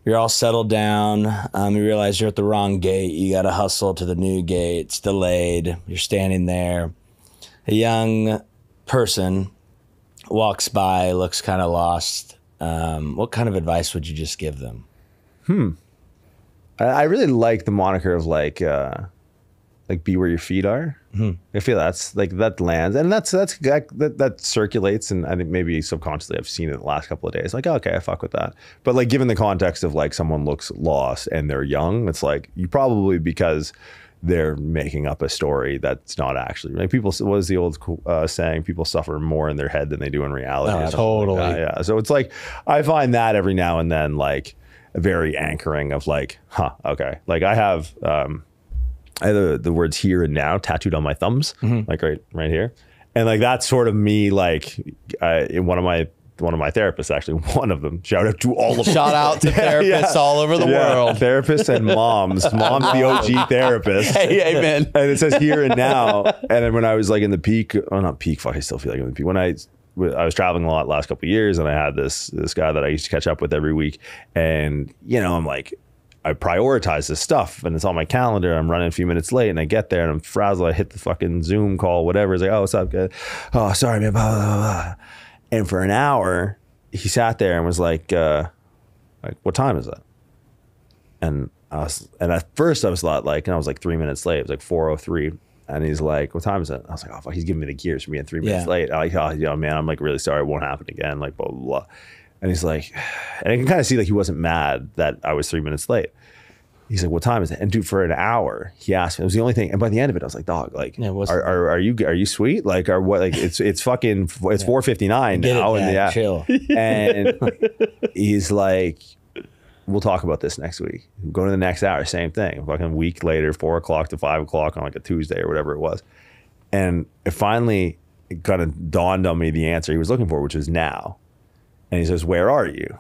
you're all settled down. Um, you realize you're at the wrong gate. You got to hustle to the new gate. It's delayed. You're standing there. A young person walks by, looks kind of lost. Um, what kind of advice would you just give them? I, I really like the moniker of like, uh, like be where your feet are. I feel that's like that lands, and that's that's that, that that circulates, and I think maybe subconsciously I've seen it the last couple of days. Like, okay, I fuck with that. But like, given the context of like someone looks lost and they're young, it's like you probably because they're making up a story that's not actually like people. What is the old uh, saying? People suffer more in their head than they do in reality. something like totally. yeah. So it's like I find that every now and then like very anchoring of like, huh, okay. Like I have. um I have the, the words here and now tattooed on my thumbs, like right right here, and like that's sort of me. Like uh, in one of my one of my therapists, actually, one of them. Shout out to all of them. Shout out to therapists all over the Yeah, world. therapists and moms. Mom's the OG therapist. Hey, amen. And it says here and now. And then when I was like in the peak, oh not peak, fuck, I still feel like I'm in the peak. When I I was traveling a lot last couple of years, and I had this this guy that I used to catch up with every week, and you know I'm like. I prioritize this stuff and it's on my calendar. I'm running a few minutes late and I get there and I'm frazzled. I hit the fucking Zoom call, whatever. It's like, oh, what's up, good? Oh, sorry, man. Blah, blah, blah. And for an hour, he sat there and was like, uh, like, what time is it? And I was, and at first I was a lot like, and I was like three minutes late. It was like four oh three, and he's like, "What time is it?" I was like, "Oh fuck, he's giving me the gears for being three minutes Yeah. late." I'm like, "Oh, you know, man, I'm like really sorry. It won't happen again." Like blah blah blah. And he's like, and I can kind of see like he wasn't mad that I was three minutes late. He's like, "What time is it?" And dude, for an hour, he asked me. It was the only thing. And by the end of it, I was like, "Dog, like, Yeah, are, are are you are you sweet? Like, are what? Like, it's it's fucking it's four fifty nine Get it, now, and yeah, chill. and he's like, we'll talk about this next week. Go to the next hour, same thing. Fucking week later, four o'clock to five o'clock on like a Tuesday or whatever it was. And it finally kind of dawned on me the answer he was looking for, which was now. And he says, Where are you?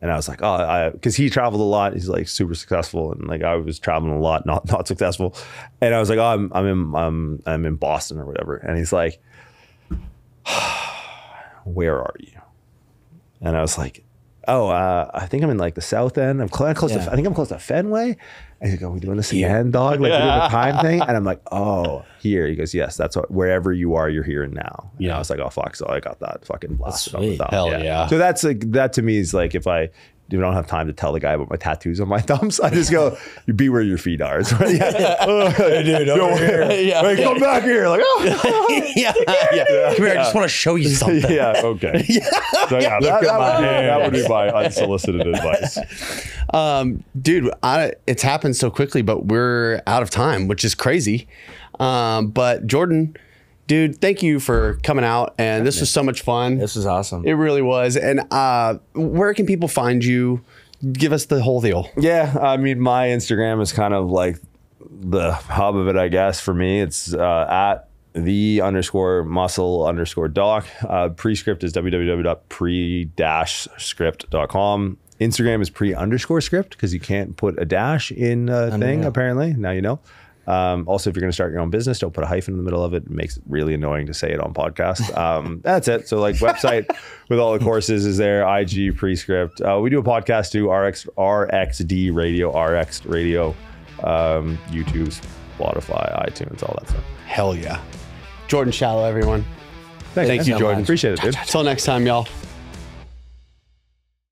And I was like, Oh, I, because he traveled a lot. He's like super successful. And like I was traveling a lot, not not successful. And I was like, Oh, I'm, I'm in, I'm, I'm in Boston or whatever. And he's like, Where are you? And I was like, oh, uh, I think I'm in like the south end. I'm cl- close Yeah. to, I think I'm close to Fenway. And he's like, are we doing this again, dog? Like, we're doing the time thing? And I'm like, oh, here. He goes, yes, that's what, wherever you are, you're here and now. And Yeah. I was like, oh, fuck. So I got that fucking blast. up with sweet. that. Hell yeah. So that's like, that to me is like, if I, if I don't have time to tell the guy about my tattoos on my thumbs, I just go, you be where your feet are. It's right. Yeah. hey, dude, over here. Yeah. Hey, come back here. Like, oh. yeah, yeah. Come here, I just want to show you something. yeah, okay. So yeah, that, that, my would be, that would be my unsolicited advice. Um, dude, I, it's happened so quickly, but we're out of time, which is crazy. Um, but Jordan, dude, thank you for coming out, and this was so much fun. This is awesome. It really was. And uh, where can people find you? Give us the whole deal. Yeah, I mean, my Instagram is kind of like the hub of it, I guess. For me, it's uh, at the underscore muscle underscore doc. Uh, Pre-Script is www.pre-script.com. Instagram is pre underscore script because you can't put a dash in a thing, apparently. Now you know. Um, also, if you're going to start your own business, don't put a hyphen in the middle of it. It makes it really annoying to say it on podcast. Um, that's it. So, like, website with all the courses is there. IG prescript. Uh, we do a podcast too. RX RXD Radio, RX Radio, um, YouTube, Spotify, iTunes, all that stuff. Hell yeah. Jordan Shallow, everyone. Thanks, Thank you, Jordan. Appreciate it, dude. Until next time, y'all.